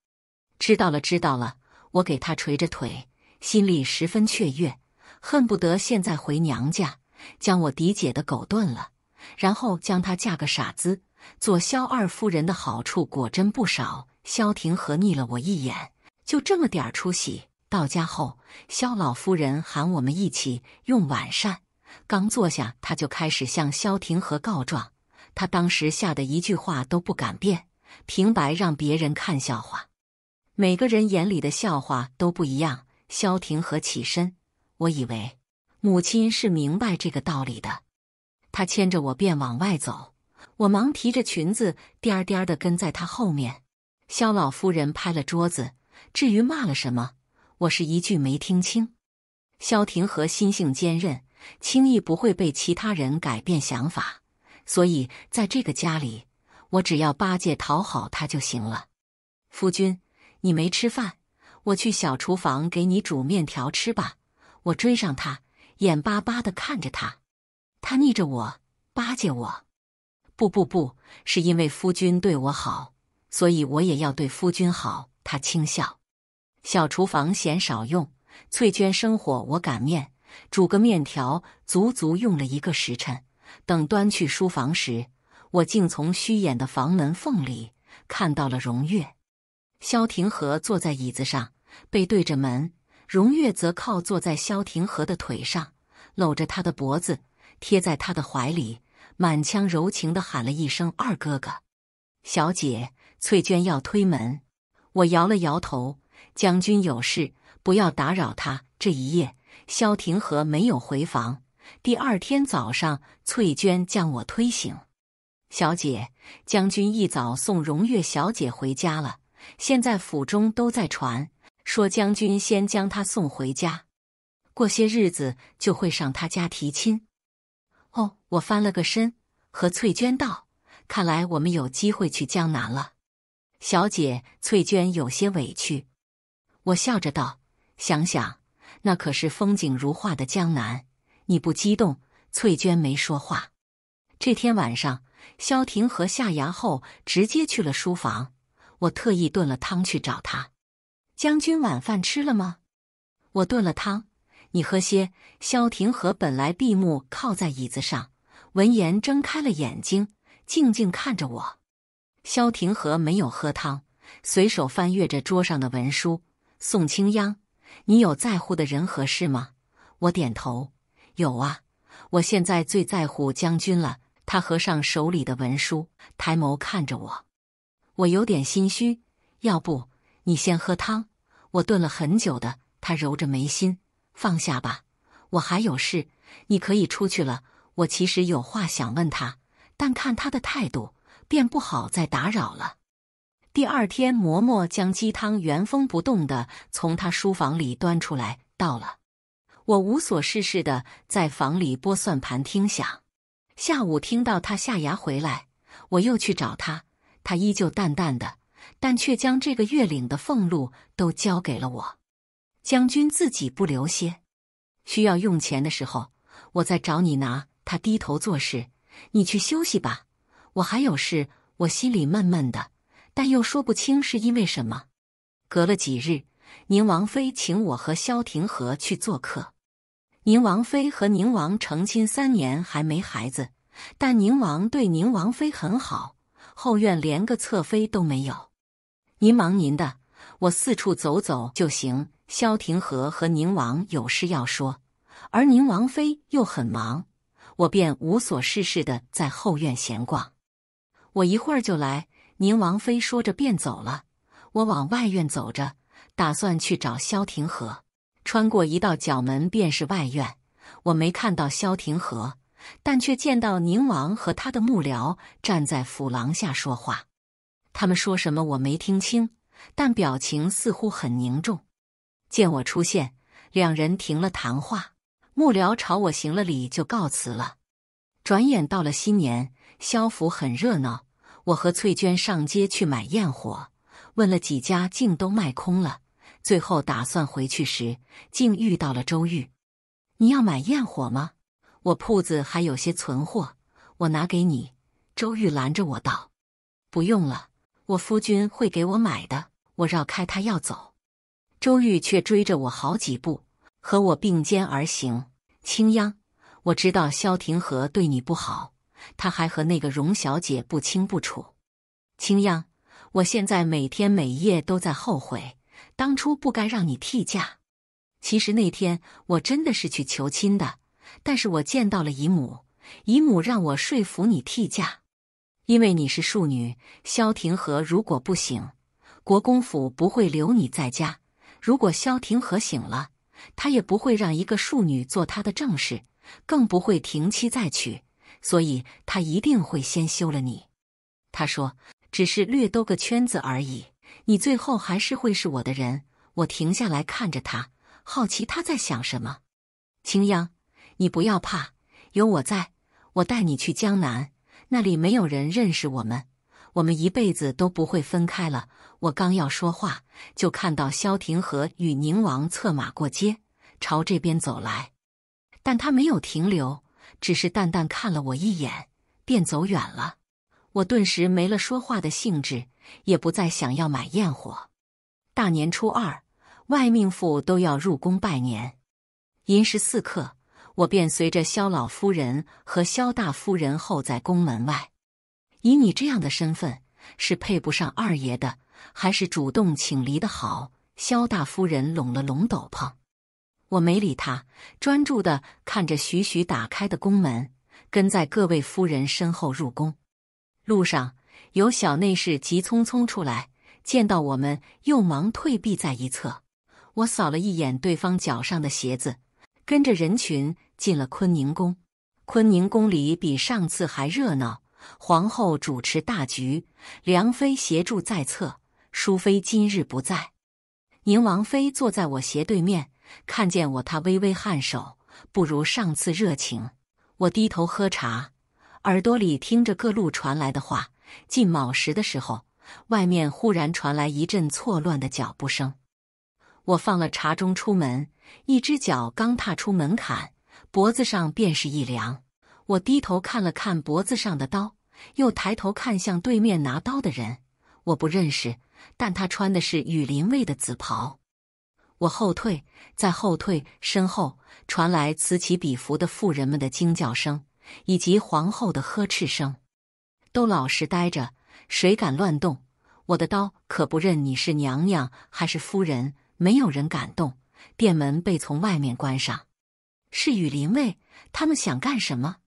知道了，知道了。我给他捶着腿，心里十分雀跃，恨不得现在回娘家，将我嫡姐的狗炖了，然后将她嫁个傻子。做萧二夫人的好处果真不少。萧庭和睨了我一眼，就这么点出息。到家后，萧老夫人喊我们一起用晚膳。刚坐下，他就开始向萧庭和告状。他当时吓得一句话都不敢辩，平白让别人看笑话。每个人眼里的笑话都不一样。萧庭和起身，我以为母亲是明白这个道理的。他牵着我便往外走，我忙提着裙子颠颠的跟在他后面。肖老夫人拍了桌子，至于骂了什么，我是一句没听清。萧庭和心性坚韧，轻易不会被其他人改变想法，所以在这个家里，我只要巴结讨好他就行了。夫君，你没吃饭，我去小厨房给你煮面条吃吧。我追上他，眼巴巴的看着他，他逆着我巴结我。不不不，是因为夫君对我好。所以我也要对夫君好。他轻笑。小厨房嫌少用，翠娟生火，我擀面，煮个面条，足足用了一个时辰。等端去书房时，我竟从虚掩的房门缝里看到了荣月。萧庭和坐在椅子上，背对着门；荣月则靠坐在萧庭和的腿上，搂着他的脖子，贴在他的怀里，满腔柔情的喊了一声“二哥哥”。小姐。翠娟要推门，我摇了摇头。将军有事，不要打扰他。这一夜，萧庭和没有回房。第二天早上，翠娟将我推醒。小姐，将军一早送荣月小姐回家了。现在府中都在传，说将军先将她送回家，过些日子就会上他家提亲。哦，我翻了个身，和翠娟道：“看来我们有机会去江南了。”小姐，翠娟有些委屈。我笑着道：“想想，那可是风景如画的江南，你不激动？”翠娟没说话。这天晚上，萧庭和下衙后直接去了书房。我特意炖了汤去找他。将军晚饭吃了吗？我炖了汤，你喝些。萧庭和本来闭目靠在椅子上，闻言睁开了眼睛，静静看着我。萧庭和没有喝汤，随手翻阅着桌上的文书。宋清央，你有在乎的人和事吗？我点头，有啊。我现在最在乎将军了。他合上手里的文书，抬眸看着我。我有点心虚，要不你先喝汤？我炖了很久的。他揉着眉心，放下吧，我还有事，你可以出去了。我其实有话想问他，但看他的态度，便不好再打扰了。第二天，嬷嬷将鸡汤原封不动的从他书房里端出来倒了。我无所事事的在房里拨算盘听响。下午听到他下衙回来，我又去找他，他依旧淡淡的，但却将这个月领的俸禄都交给了我。将军自己不留些，需要用钱的时候，我再找你拿。他低头做事，你去休息吧。我还有事，我心里闷闷的，但又说不清是因为什么。隔了几日，宁王妃请我和萧庭和去做客。宁王妃和宁王成亲三年还没孩子，但宁王对宁王妃很好，后院连个侧妃都没有。您忙您的，我四处走走就行。萧庭和和宁王有事要说，而宁王妃又很忙，我便无所事事的在后院闲逛。我一会儿就来。宁王妃说着便走了。我往外院走着，打算去找萧庭和。穿过一道角门便是外院，我没看到萧庭和，但却见到宁王和他的幕僚站在府廊下说话。他们说什么我没听清，但表情似乎很凝重。见我出现，两人停了谈话。幕僚朝我行了礼，就告辞了。转眼到了新年，萧府很热闹。我和翠娟上街去买焰火，问了几家，竟都卖空了。最后打算回去时，竟遇到了周玉。你要买焰火吗？我铺子还有些存货，我拿给你。周玉拦着我道：“不用了，我夫君会给我买的。”我绕开他要走。周玉却追着我好几步，和我并肩而行。青央，我知道萧庭和对你不好，他还和那个荣小姐不清不楚。青央，我现在每天每夜都在后悔，当初不该让你替嫁。其实那天我真的是去求亲的，但是我见到了姨母，姨母让我说服你替嫁，因为你是庶女。萧庭和如果不醒，国公府不会留你在家。如果萧庭和醒了，他也不会让一个庶女做他的正室，更不会停妻再娶，所以他一定会先休了你。他说：“只是略兜个圈子而已，你最后还是会是我的人。”我停下来看着他，好奇他在想什么。青央，你不要怕，有我在，我带你去江南，那里没有人认识我们。我们一辈子都不会分开了。我刚要说话，就看到萧庭和与宁王策马过街，朝这边走来。但他没有停留，只是淡淡看了我一眼，便走远了。我顿时没了说话的兴致，也不再想要买焰火。大年初二，外命妇都要入宫拜年。寅时四刻，我便随着萧老夫人和萧大夫人候在宫门外。以你这样的身份，是配不上二爷的，还是主动请离的好？萧大夫人拢了拢斗篷，我没理他，专注的看着徐徐打开的宫门，跟在各位夫人身后入宫。路上有小内侍急匆匆出来，见到我们又忙退避在一侧。我扫了一眼对方脚上的鞋子，跟着人群进了坤宁宫。坤宁宫里比上次还热闹。皇后主持大局，梁妃协助在侧，淑妃今日不在。宁王妃坐在我斜对面，看见我，她微微颔首，不如上次热情。我低头喝茶，耳朵里听着各路传来的话。进卯时的时候，外面忽然传来一阵错乱的脚步声。我放了茶盅出门，一只脚刚踏出门槛，脖子上便是一凉。我低头看了看脖子上的刀，又抬头看向对面拿刀的人，我不认识，但他穿的是羽林卫的紫袍。我后退，再后退，身后传来此起彼伏的妇人们的惊叫声，以及皇后的呵斥声。都老实待着，谁敢乱动？我的刀可不认你是娘娘还是夫人。没有人敢动，店门被从外面关上。是羽林卫，他们想干什么？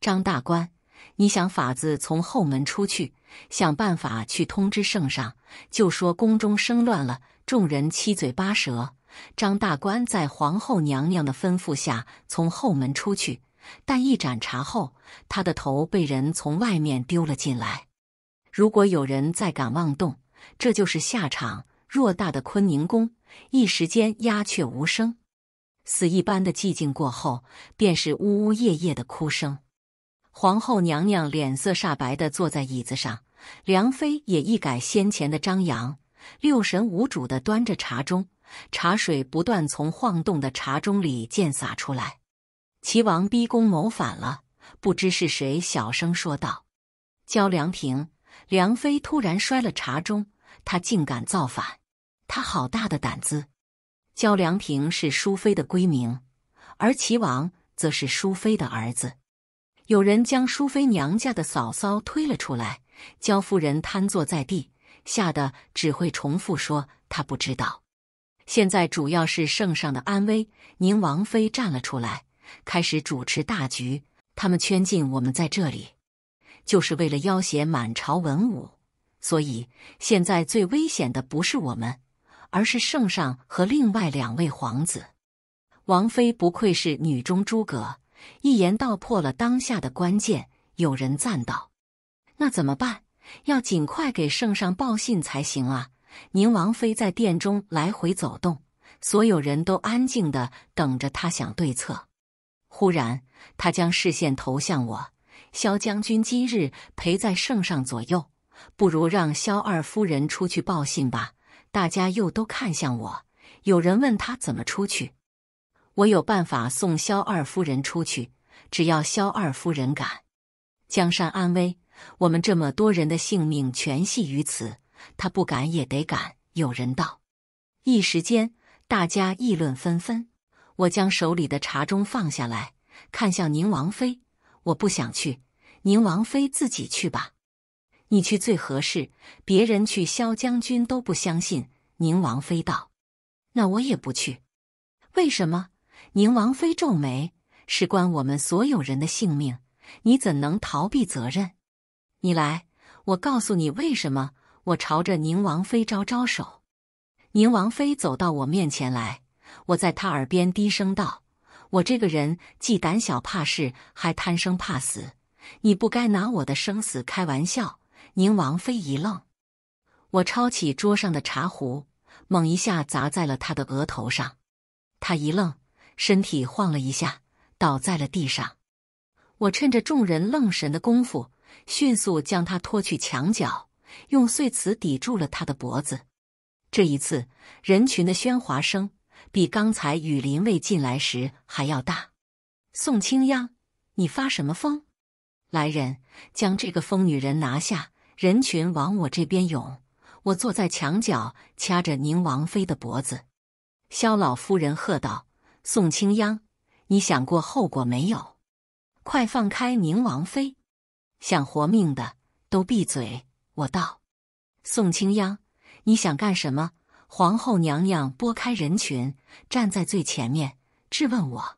张大官，你想法子从后门出去，想办法去通知圣上，就说宫中生乱了。众人七嘴八舌。张大官在皇后娘娘的吩咐下从后门出去，但一盏茶后，他的头被人从外面丢了进来。如果有人再敢妄动，这就是下场。偌大的坤宁宫，一时间鸦雀无声，死一般的寂静过后，便是呜呜咽咽的哭声。皇后娘娘脸色煞白的坐在椅子上，梁妃也一改先前的张扬。六神无主的端着茶盅，茶水不断从晃动的茶盅里溅洒出来。齐王逼宫谋反了，不知是谁小声说道：“焦良平。”梁妃突然摔了茶盅，她竟敢造反！她好大的胆子！焦良平是淑妃的闺名，而齐王则是淑妃的儿子。有人将淑妃娘家的嫂嫂推了出来，焦夫人瘫坐在地。吓得只会重复说她不知道。现在主要是圣上的安危，宁王妃站了出来，开始主持大局。他们圈禁我们在这里，就是为了要挟满朝文武。所以现在最危险的不是我们，而是圣上和另外两位皇子。王妃不愧是女中诸葛，一言道破了当下的关键。有人赞道：“那怎么办？”要尽快给圣上报信才行啊！宁王妃在殿中来回走动，所有人都安静的等着他想对策。忽然，他将视线投向我：“萧将军今日陪在圣上左右，不如让萧二夫人出去报信吧。”大家又都看向我，有人问他怎么出去。我有办法送萧二夫人出去，只要萧二夫人敢，江山安危。我们这么多人的性命全系于此，他不敢也得敢。有人道，一时间大家议论纷纷。我将手里的茶盅放下来，看向宁王妃：“我不想去，宁王妃自己去吧。你去最合适，别人去，萧将军都不相信。”宁王妃道：“那我也不去。为什么？”宁王妃皱眉：“事关我们所有人的性命，你怎能逃避责任？”你来，我告诉你为什么。我朝着宁王妃招招手，宁王妃走到我面前来，我在她耳边低声道：“我这个人既胆小怕事，还贪生怕死，你不该拿我的生死开玩笑。”宁王妃一愣，我抄起桌上的茶壶，猛一下砸在了他的额头上，他一愣，身体晃了一下，倒在了地上。我趁着众人愣神的功夫。迅速将他拖去墙角，用碎瓷抵住了他的脖子。这一次，人群的喧哗声比刚才羽林卫进来时还要大。宋清央，你发什么疯？来人，将这个疯女人拿下！人群往我这边涌。我坐在墙角，掐着宁王妃的脖子。萧老夫人喝道：“宋清央，你想过后果没有？快放开宁王妃！”想活命的都闭嘴！我道：“宋清央，你想干什么？”皇后娘娘拨开人群，站在最前面，质问我：“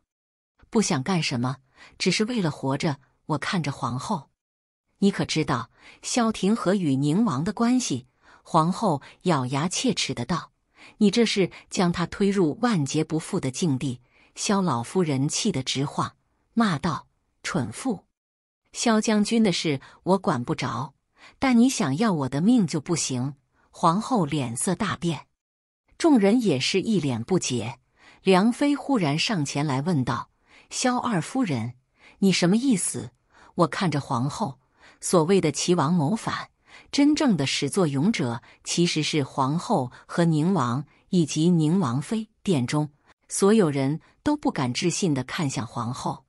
不想干什么，只是为了活着。”我看着皇后：“你可知道萧庭和与宁王的关系？”皇后咬牙切齿的道：“你这是将他推入万劫不复的境地！”萧老夫人气得直晃，骂道：“蠢妇！”萧将军的事我管不着，但你想要我的命就不行。皇后脸色大变，众人也是一脸不解。梁妃忽然上前来问道：“萧二夫人，你什么意思？”我看着皇后，所谓的齐王谋反，真正的始作俑者其实是皇后和宁王以及宁王妃。殿中所有人都不敢置信的看向皇后：“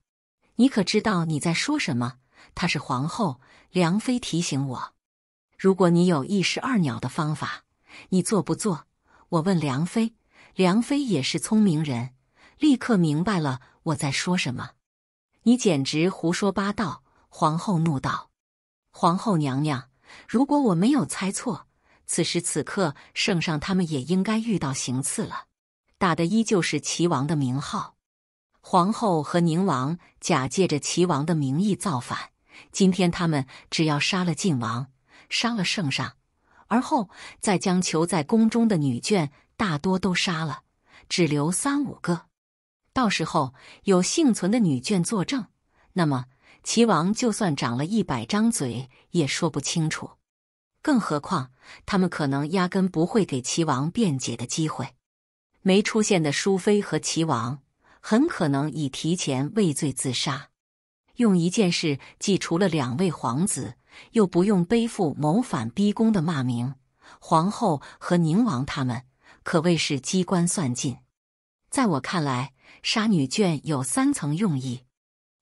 你可知道你在说什么？”她是皇后，梁妃提醒我：如果你有一石二鸟的方法，你做不做？”我问梁妃，梁妃也是聪明人，立刻明白了我在说什么。你简直胡说八道！皇后怒道：“皇后娘娘，如果我没有猜错，此时此刻圣上他们也应该遇到行刺了，打的依旧是齐王的名号。皇后和宁王假借着齐王的名义造反，今天他们只要杀了晋王，杀了圣上。”而后再将囚在宫中的女眷大多都杀了，只留三五个。到时候有幸存的女眷作证，那么齐王就算长了一百张嘴也说不清楚。更何况他们可能压根不会给齐王辩解的机会。没出现的淑妃和齐王很可能已提前畏罪自杀，用一件事既除了两位皇子。又不用背负谋反逼宫的骂名，皇后和宁王他们可谓是机关算尽。在我看来，杀女眷有三层用意：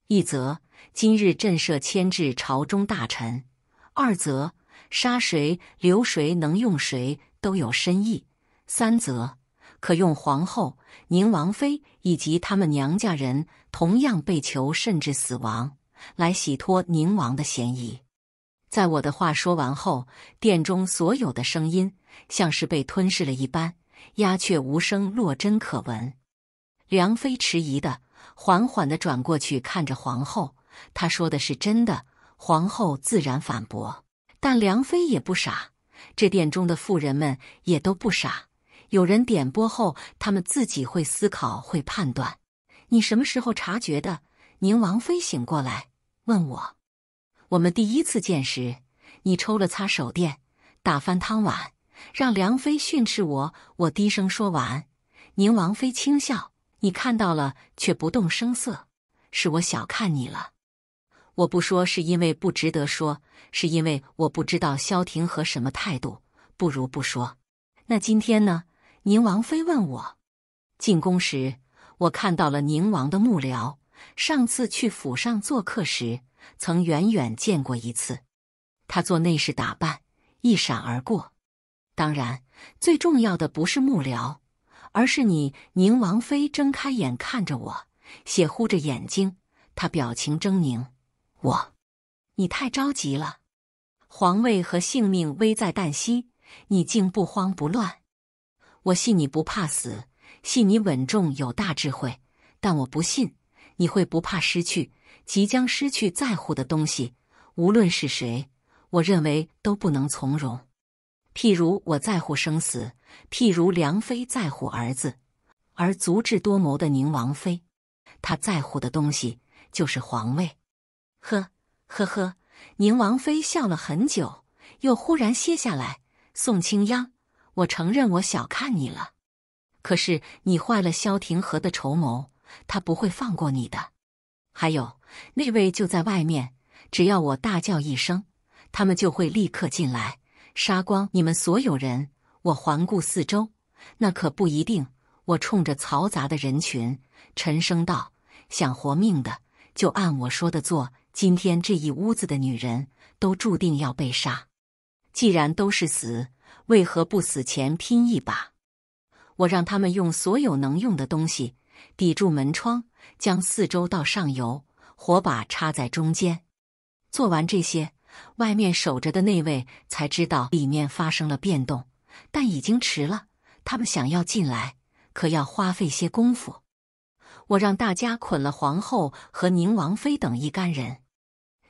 一则今日震慑牵制朝中大臣；二则杀谁留谁能用谁都有深意；三则可用皇后、宁王妃以及他们娘家人同样被囚甚至死亡，来洗脱宁王的嫌疑。在我的话说完后，殿中所有的声音像是被吞噬了一般，鸦雀无声，落针可闻。梁妃迟疑的、缓缓的转过去看着皇后，她说的是真的。皇后自然反驳，但梁妃也不傻，这殿中的妇人们也都不傻。有人点拨后，他们自己会思考，会判断。你什么时候察觉的？宁王妃醒过来问我。我们第一次见时，你抽了擦手电，打翻汤碗，让梁妃训斥我。我低声说完，宁王妃轻笑：“你看到了，却不动声色，是我小看你了。我不说是因为不值得说，是因为我不知道萧庭和什么态度，不如不说。那今天呢？”宁王妃问我。进宫时，我看到了宁王的幕僚。上次去府上做客时。曾远远见过一次，他做内侍打扮，一闪而过。当然，最重要的不是幕僚，而是你。宁王妃睁开眼看着我，血糊着眼睛，她表情狰狞。我，你太着急了，皇位和性命危在旦夕，你竟不慌不乱。我信你不怕死，信你稳重有大智慧，但我不信你会不怕失去。即将失去在乎的东西，无论是谁，我认为都不能从容。譬如我在乎生死，譬如梁妃在乎儿子，而足智多谋的宁王妃，她在乎的东西就是皇位。呵呵呵，宁王妃笑了很久，又忽然歇下来。宋清央，我承认我小看你了，可是你坏了萧庭和的筹谋，他不会放过你的。还有。那位就在外面，只要我大叫一声，他们就会立刻进来，杀光你们所有人。我环顾四周，那可不一定。我冲着嘈杂的人群沉声道：“想活命的，就按我说的做。今天这一屋子的女人都注定要被杀。既然都是死，为何不死前拼一把？我让他们用所有能用的东西抵住门窗，将四周到上游。”火把插在中间，做完这些，外面守着的那位才知道里面发生了变动，但已经迟了。他们想要进来，可要花费些功夫。我让大家捆了皇后和宁王妃等一干人，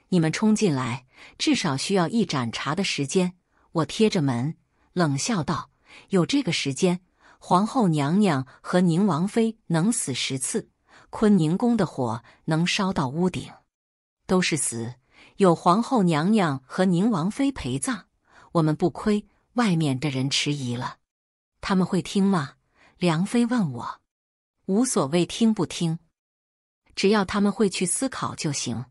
你们冲进来，至少需要一盏茶的时间。我贴着门冷笑道：“有这个时间，皇后娘娘和宁王妃能死十次。”坤宁宫的火能烧到屋顶，都是死。有皇后娘娘和宁王妃陪葬，我们不亏。外面的人迟疑了，他们会听吗？梁妃问我，无所谓听不听，只要他们会去思考就行。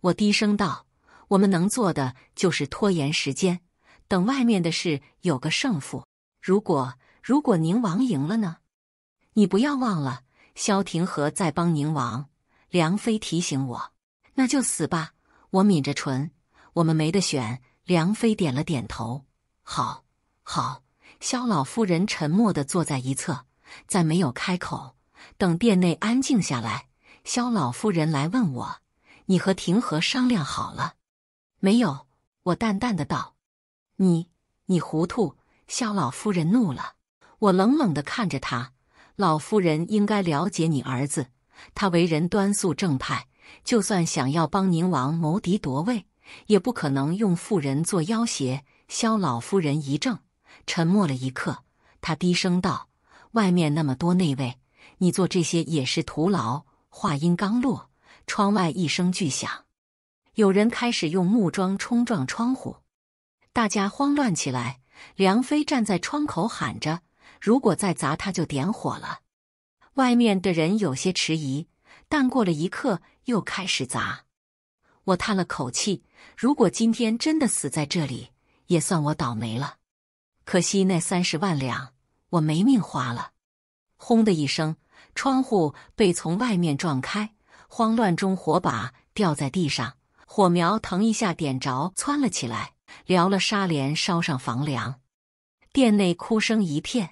我低声道：“我们能做的就是拖延时间，等外面的事有个胜负。如果如果宁王赢了呢？你不要忘了。”萧庭和在帮宁王，梁妃提醒我：“那就死吧。”我抿着唇：“我们没得选。”梁妃点了点头：“好，好，萧老夫人沉默地坐在一侧，再没有开口。等店内安静下来，萧老夫人来问我：“你和庭和商量好了？”“没有。”我淡淡的道。“你，你糊涂！”萧老夫人怒了。我冷冷的看着她。老夫人应该了解你儿子，他为人端肃正派，就算想要帮宁王谋敌夺位，也不可能用妇人做要挟。萧老夫人一怔，沉默了一刻，她低声道：“外面那么多内卫。”你做这些也是徒劳。话音刚落，窗外一声巨响，有人开始用木桩冲撞窗户，大家慌乱起来。梁飞站在窗口喊着：“如果再砸，他就点火了。”外面的人有些迟疑，但过了一刻又开始砸。我叹了口气：“如果今天真的死在这里，也算我倒霉了。可惜那三十万两，我没命花了。”轰的一声。窗户被从外面撞开，慌乱中火把掉在地上，火苗腾一下点着，窜了起来，撩了纱帘，烧上房梁。殿内哭声一片。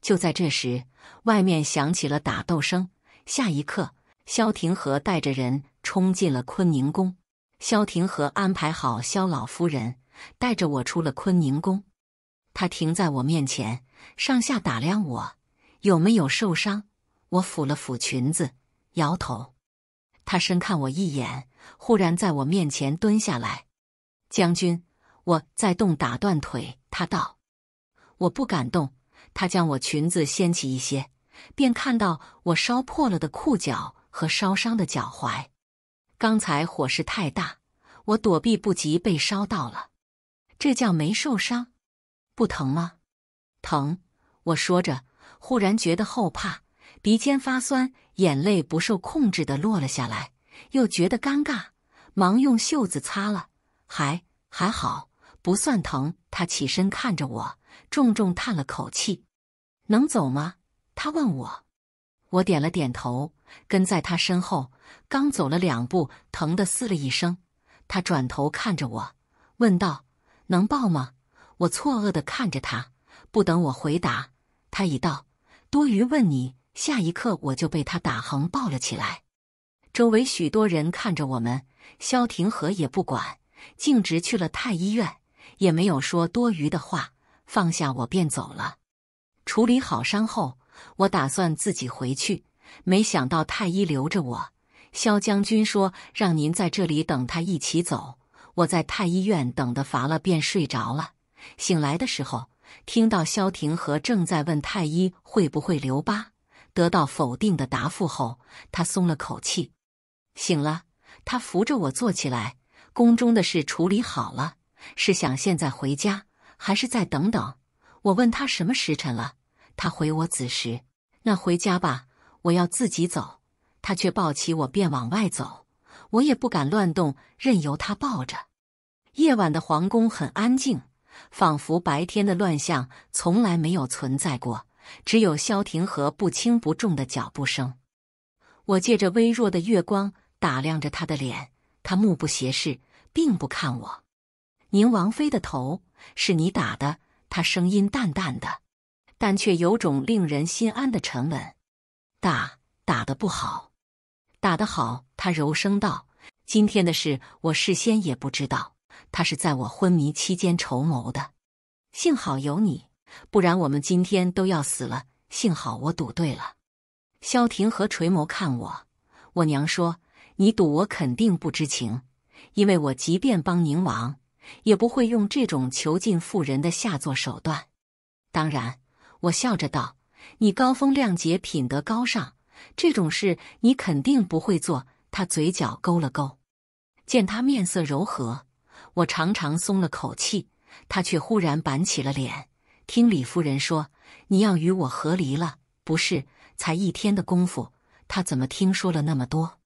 就在这时，外面响起了打斗声。下一刻，萧庭和带着人冲进了坤宁宫。萧庭和安排好萧老夫人，带着我出了坤宁宫。他停在我面前，上下打量我，有没有受伤。我抚了抚裙子，摇头。他深看我一眼，忽然在我面前蹲下来。将军，我在动，打断腿。他道：“我不敢动。”他将我裙子掀起一些，便看到我烧破了的裤脚和烧伤的脚踝。刚才火势太大，我躲避不及，被烧到了。这叫没受伤？不疼吗？疼。我说着，忽然觉得后怕。鼻尖发酸，眼泪不受控制的落了下来，又觉得尴尬，忙用袖子擦了，还还好，不算疼。他起身看着我，重重叹了口气：“能走吗？”他问我，我点了点头，跟在他身后。刚走了两步，疼的嘶了一声。他转头看着我，问道：“能抱吗？”我错愕的看着他，不等我回答，他已道：“多余问你。”下一刻，我就被他打横抱了起来。周围许多人看着我们，萧庭和也不管，径直去了太医院，也没有说多余的话，放下我便走了。处理好伤后，我打算自己回去，没想到太医留着我。萧将军说让您在这里等他一起走。我在太医院等得乏了，便睡着了。醒来的时候，听到萧庭和正在问太医会不会留疤。得到否定的答复后，他松了口气，醒了。他扶着我坐起来。宫中的事处理好了，是想现在回家，还是再等等？我问他什么时辰了，他回我子时。那回家吧，我要自己走。他却抱起我便往外走，我也不敢乱动，任由他抱着。夜晚的皇宫很安静，仿佛白天的乱象从来没有存在过。只有萧庭和不轻不重的脚步声。我借着微弱的月光打量着他的脸，他目不斜视，并不看我。宁王妃的头是你打的？他声音淡淡的，但却有种令人心安的沉稳。打打得不好，打得好。他柔声道：“今天的事，我事先也不知道。他是在我昏迷期间筹谋的，幸好有你。”不然我们今天都要死了。幸好我赌对了。萧庭和垂眸看我，我娘说：“你赌我肯定不知情，因为我即便帮宁王，也不会用这种囚禁妇人的下作手段。”当然，我笑着道：“你高风亮节，品德高尚，这种事你肯定不会做。”他嘴角勾了勾，见他面色柔和，我长长松了口气。他却忽然板起了脸。听李夫人说，你要与我和离了，不是？才一天的功夫，他怎么听说了那么多？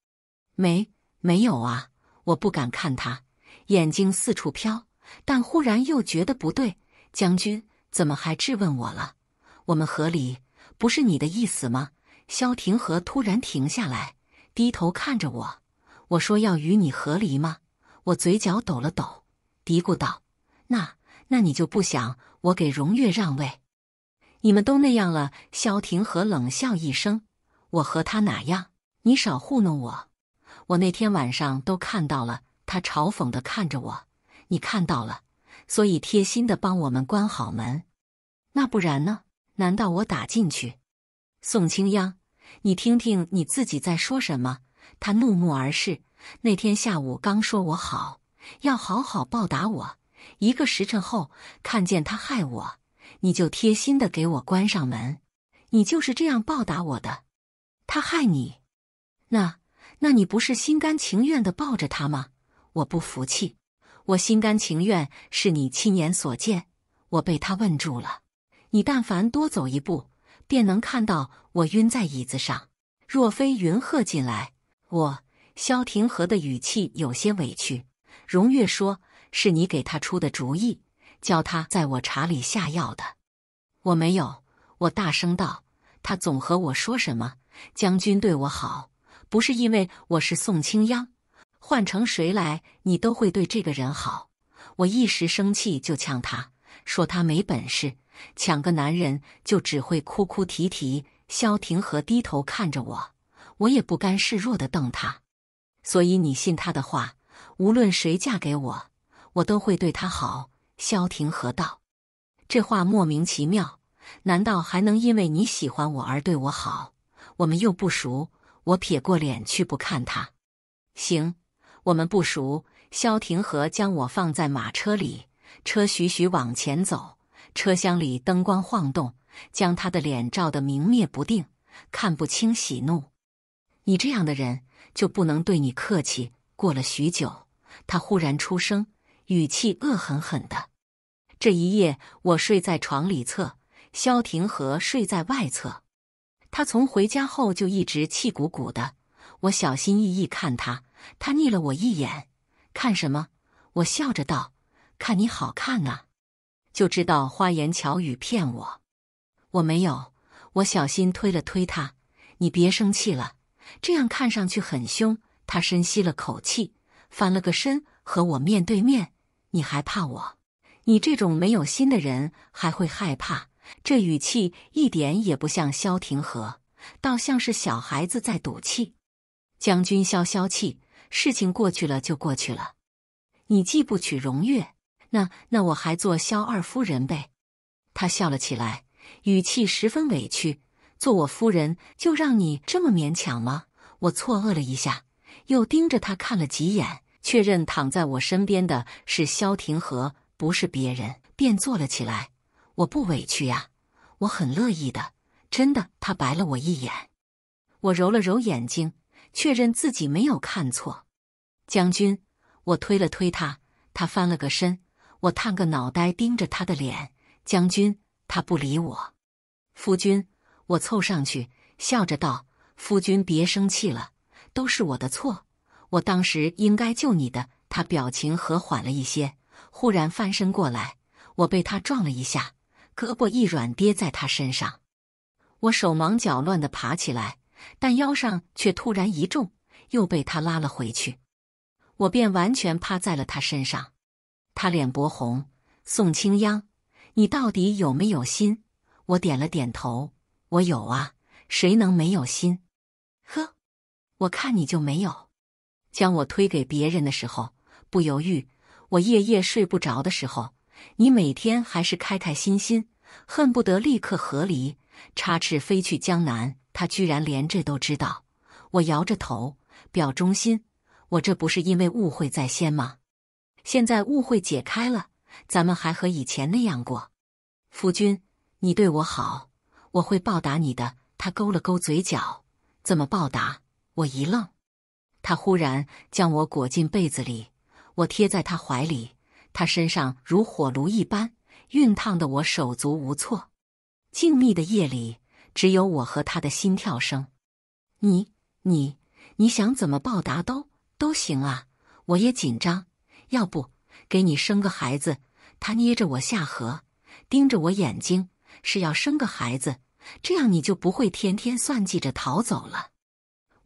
没，没有啊！我不敢看他，眼睛四处飘，但忽然又觉得不对。将军怎么还质问我了？我们和离，不是你的意思吗？萧庭和突然停下来，低头看着我。我说要与你和离吗？我嘴角抖了抖，嘀咕道：“那……”那你就不想我给荣月让位？你们都那样了。萧庭和冷笑一声：“我和他哪样？你少糊弄我！我那天晚上都看到了。”他嘲讽的看着我：“你看到了，所以贴心的帮我们关好门。那不然呢？难道我打进去？”宋清央，你听听你自己在说什么？他怒目而视。那天下午刚说我好，要好好报答我。一个时辰后，看见他害我，你就贴心的给我关上门。你就是这样报答我的。他害你，那那你不是心甘情愿的抱着他吗？我不服气，我心甘情愿是你亲眼所见。我被他问住了。你但凡多走一步，便能看到我晕在椅子上。若非云鹤进来，我萧庭和的语气有些委屈。荣月说：“是你给他出的主意，叫他在我茶里下药的。”我没有。我大声道：“他总和我说什么？将军对我好，不是因为我是宋清央。”换成谁来，你都会对这个人好。我一时生气就呛他，说他没本事，抢个男人就只会哭哭啼啼。萧庭和低头看着我，我也不甘示弱的瞪他。所以你信他的话，无论谁嫁给我，我都会对他好。萧庭和道：“这话莫名其妙，难道还能因为你喜欢我而对我好？我们又不熟。”我撇过脸去不看他。行。我们不熟。萧庭和将我放在马车里，车徐徐往前走，车厢里灯光晃动，将他的脸照得明灭不定，看不清喜怒。你这样的人就不能对你客气。过了许久，他忽然出声，语气恶狠狠的：“这一夜我睡在床里侧，萧庭和睡在外侧。他从回家后就一直气鼓鼓的。我小心翼翼看他。”他睨了我一眼，看什么？我笑着道：“看你好看呐，就知道花言巧语骗我。”我没有，我小心推了推他：“你别生气了，这样看上去很凶。”他深吸了口气，翻了个身和我面对面：“你还怕我？你这种没有心的人还会害怕？”这语气一点也不像萧庭和，倒像是小孩子在赌气。将军消消气。事情过去了就过去了，你既不娶荣月，那那我还做萧二夫人呗。他笑了起来，语气十分委屈：“做我夫人就让你这么勉强吗？”我错愕了一下，又盯着他看了几眼，确认躺在我身边的是萧庭和，不是别人，便坐了起来。我不委屈呀，我很乐意的，真的。他白了我一眼，我揉了揉眼睛。确认自己没有看错，将军，我推了推他，他翻了个身，我探个脑袋盯着他的脸。将军，他不理我。夫君，我凑上去笑着道：“夫君别生气了，都是我的错，我当时应该救你的。”他表情和缓了一些，忽然翻身过来，我被他撞了一下，胳膊一软跌在他身上，我手忙脚乱的爬起来。但腰上却突然一重，又被他拉了回去，我便完全趴在了他身上。他脸薄红，宋清央，你到底有没有心？我点了点头，我有啊，谁能没有心？呵，我看你就没有。将我推给别人的时候不犹豫，我夜夜睡不着的时候，你每天还是开开心心，恨不得立刻和离，插翅飞去江南。他居然连这都知道，我摇着头表忠心。我这不是因为误会在先吗？现在误会解开了，咱们还和以前那样过。夫君，你对我好，我会报答你的。他勾了勾嘴角，怎么报答？我一愣。他忽然将我裹进被子里，我贴在他怀里，他身上如火炉一般，熨烫的我手足无措。静谧的夜里。只有我和他的心跳声。你、你、你想怎么报答都都行啊！我也紧张。要不给你生个孩子？他捏着我下颌，盯着我眼睛，是要生个孩子，这样你就不会天天算计着逃走了。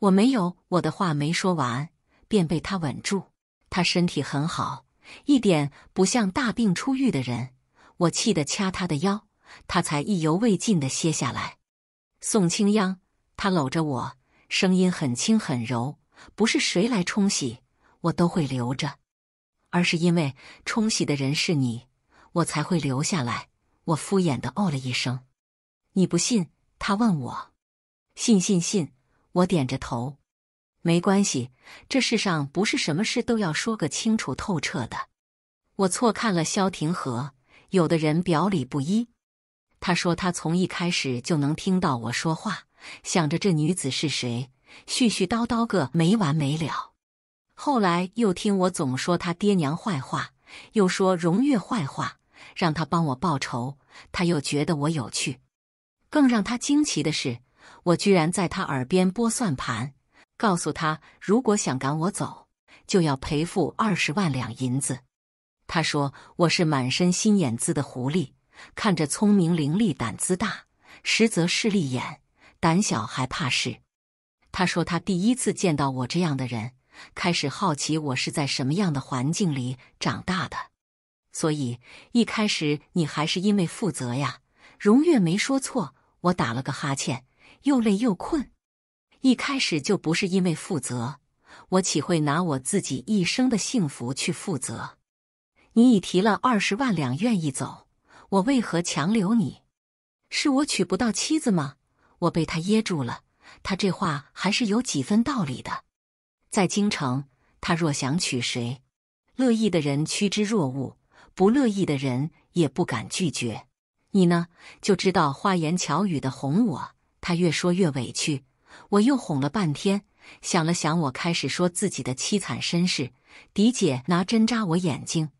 我没有，我的话没说完，便被他稳住。他身体很好，一点不像大病初愈的人。我气得掐他的腰，他才意犹未尽的歇下来。宋清央，他搂着我，声音很轻很柔，不是谁来冲洗我都会留着，而是因为冲洗的人是你，我才会留下来。我敷衍的哦了一声。你不信？他问我。信信信，我点着头。没关系，这世上不是什么事都要说个清楚透彻的。我错看了萧庭和，有的人表里不一。他说他从一开始就能听到我说话，想着这女子是谁，絮絮叨叨个没完没了。后来又听我总说他爹娘坏话，又说荣月坏话，让他帮我报仇，他又觉得我有趣。更让他惊奇的是，我居然在他耳边拨算盘。告诉他，如果想赶我走，就要赔付二十万两银子。他说我是满身心眼子的狐狸，看着聪明伶俐，胆子大，实则势利眼，胆小还怕事。他说他第一次见到我这样的人，开始好奇我是在什么样的环境里长大的。所以一开始你还是因为负责呀。荣月没说错，我打了个哈欠，又累又困。一开始就不是因为负责，我岂会拿我自己一生的幸福去负责？你已提了二十万两，愿意走，我为何强留你？是我娶不到妻子吗？我被他噎住了。他这话还是有几分道理的。在京城，他若想娶谁，乐意的人趋之若鹜，不乐意的人也不敢拒绝。你呢，就知道花言巧语的哄我。他越说越委屈。我又哄了半天，想了想，我开始说自己的凄惨身世。狄姐拿针扎我眼睛，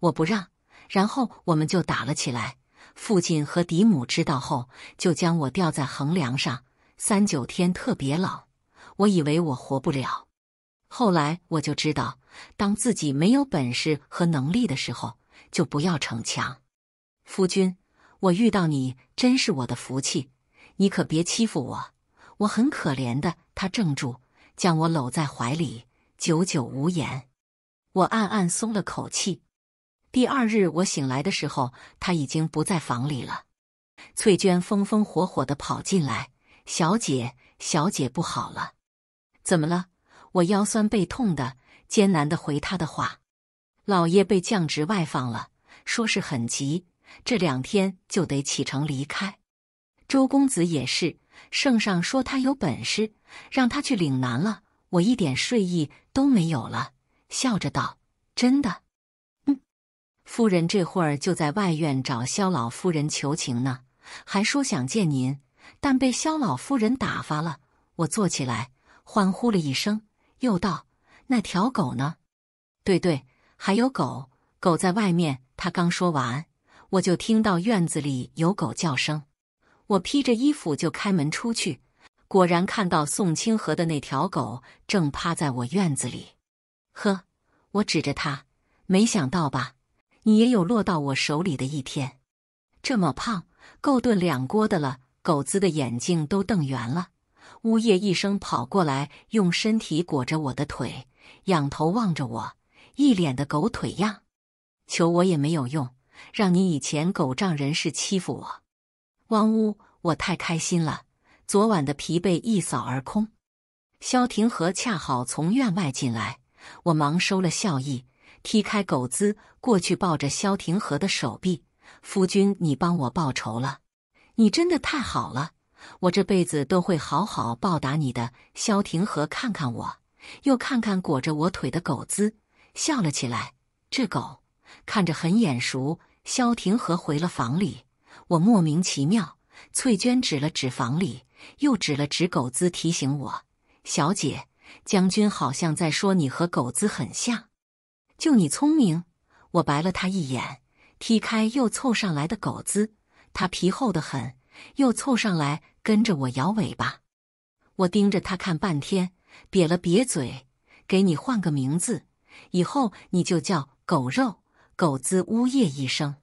我不让，然后我们就打了起来。父亲和嫡母知道后，就将我吊在横梁上。三九天特别冷，我以为我活不了。后来我就知道，当自己没有本事和能力的时候，就不要逞强。夫君，我遇到你真是我的福气，你可别欺负我。我很可怜的，他怔住，将我搂在怀里，久久无言。我暗暗松了口气。第二日我醒来的时候，他已经不在房里了。翠娟风风火火的跑进来：“小姐，小姐不好了，怎么了？”我腰酸背痛的，艰难的回他的话：“老爷被降职外放了，说是很急，这两天就得启程离开。周公子也是。”圣上说他有本事，让他去岭南了。我一点睡意都没有了，笑着道：“真的？”嗯，夫人这会儿就在外院找萧老夫人求情呢，还说想见您，但被萧老夫人打发了。我坐起来，欢呼了一声，又道：“那条狗呢？”“对对，还有狗，狗在外面。”他刚说完，我就听到院子里有狗叫声。我披着衣服就开门出去，果然看到宋清河的那条狗正趴在我院子里。呵，我指着他，没想到吧？你也有落到我手里的一天。这么胖，够炖两锅的了。狗子的眼睛都瞪圆了，呜咽一声跑过来，用身体裹着我的腿，仰头望着我，一脸的狗腿样。求我也没有用，让你以前狗仗人势欺负我。汪呜！我太开心了，昨晚的疲惫一扫而空。萧庭和恰好从院外进来，我忙收了笑意，踢开狗子，过去抱着萧庭和的手臂。夫君，你帮我报仇了，你真的太好了，我这辈子都会好好报答你的。萧庭和看看我，又看看裹着我腿的狗子，笑了起来。这狗看着很眼熟。萧庭和回了房里。我莫名其妙，翠娟指了指房里，又指了指狗子，提醒我：“小姐，将军好像在说你和狗子很像，就你聪明。”我白了他一眼，踢开又凑上来的狗子，他皮厚的很，又凑上来跟着我摇尾巴。我盯着他看半天，瘪了瘪嘴：“给你换个名字，以后你就叫狗肉。”狗子呜咽一声：“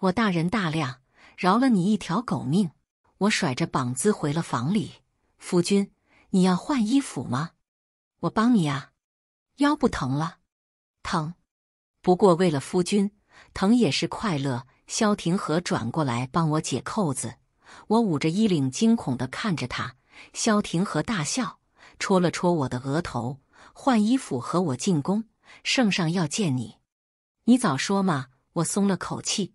我大人大量。”饶了你一条狗命，我甩着膀子回了房里。夫君，你要换衣服吗？我帮你呀。腰不疼了？疼，不过为了夫君，疼也是快乐。萧庭和转过来帮我解扣子，我捂着衣领，惊恐的看着他。萧庭和大笑，戳了戳我的额头，换衣服和我进宫。圣上要见你，你早说嘛！我松了口气。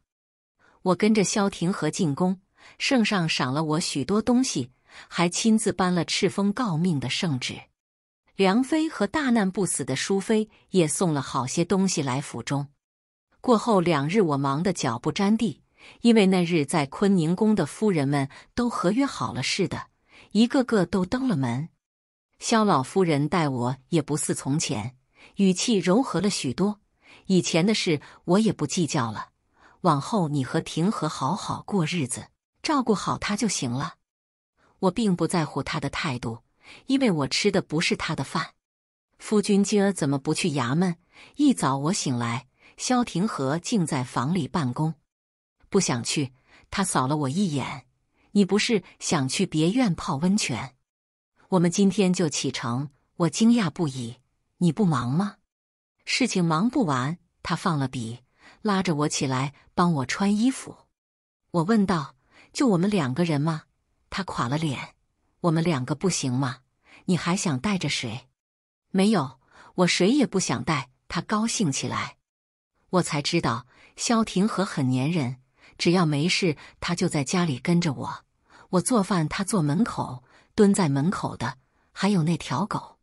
我跟着萧庭和进宫，圣上赏了我许多东西，还亲自颁了敕封诰命的圣旨。梁妃和大难不死的淑妃也送了好些东西来府中。过后两日，我忙得脚不沾地，因为那日在坤宁宫的夫人们都合约好了似的，一个个都登了门。萧老夫人待我也不似从前，语气柔和了许多。以前的事我也不计较了，往后你和庭和好好过日子，照顾好他就行了。我并不在乎他的态度。因为我吃的不是他的饭，夫君今儿怎么不去衙门？一早我醒来，萧庭和竟在房里办公，不想去。他扫了我一眼：“你不是想去别院泡温泉？我们今天就启程。”我惊讶不已：“你不忙吗？事情忙不完。”他放了笔，拉着我起来帮我穿衣服。我问道：“就我们两个人吗？”他垮了脸。我们两个不行吗？你还想带着谁？没有，我谁也不想带。他高兴起来，我才知道萧庭和很粘人，只要没事，他就在家里跟着我。我做饭，他坐门口，蹲在门口的。还有那条狗，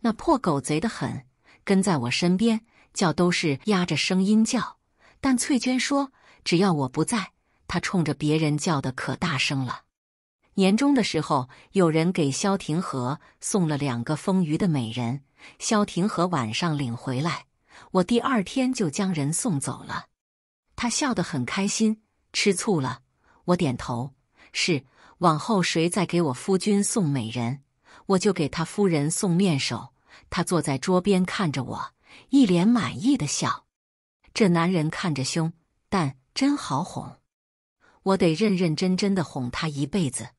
那破狗贼的很，跟在我身边叫，都是压着声音叫。但翠娟说，只要我不在，她冲着别人叫的可大声了。年终的时候，有人给萧庭和送了两个丰腴的美人。萧庭和晚上领回来，我第二天就将人送走了。他笑得很开心，吃醋了。我点头，是。往后谁再给我夫君送美人，我就给他夫人送面首。他坐在桌边看着我，一脸满意的笑。这男人看着凶，但真好哄。我得认认真真的哄他一辈子。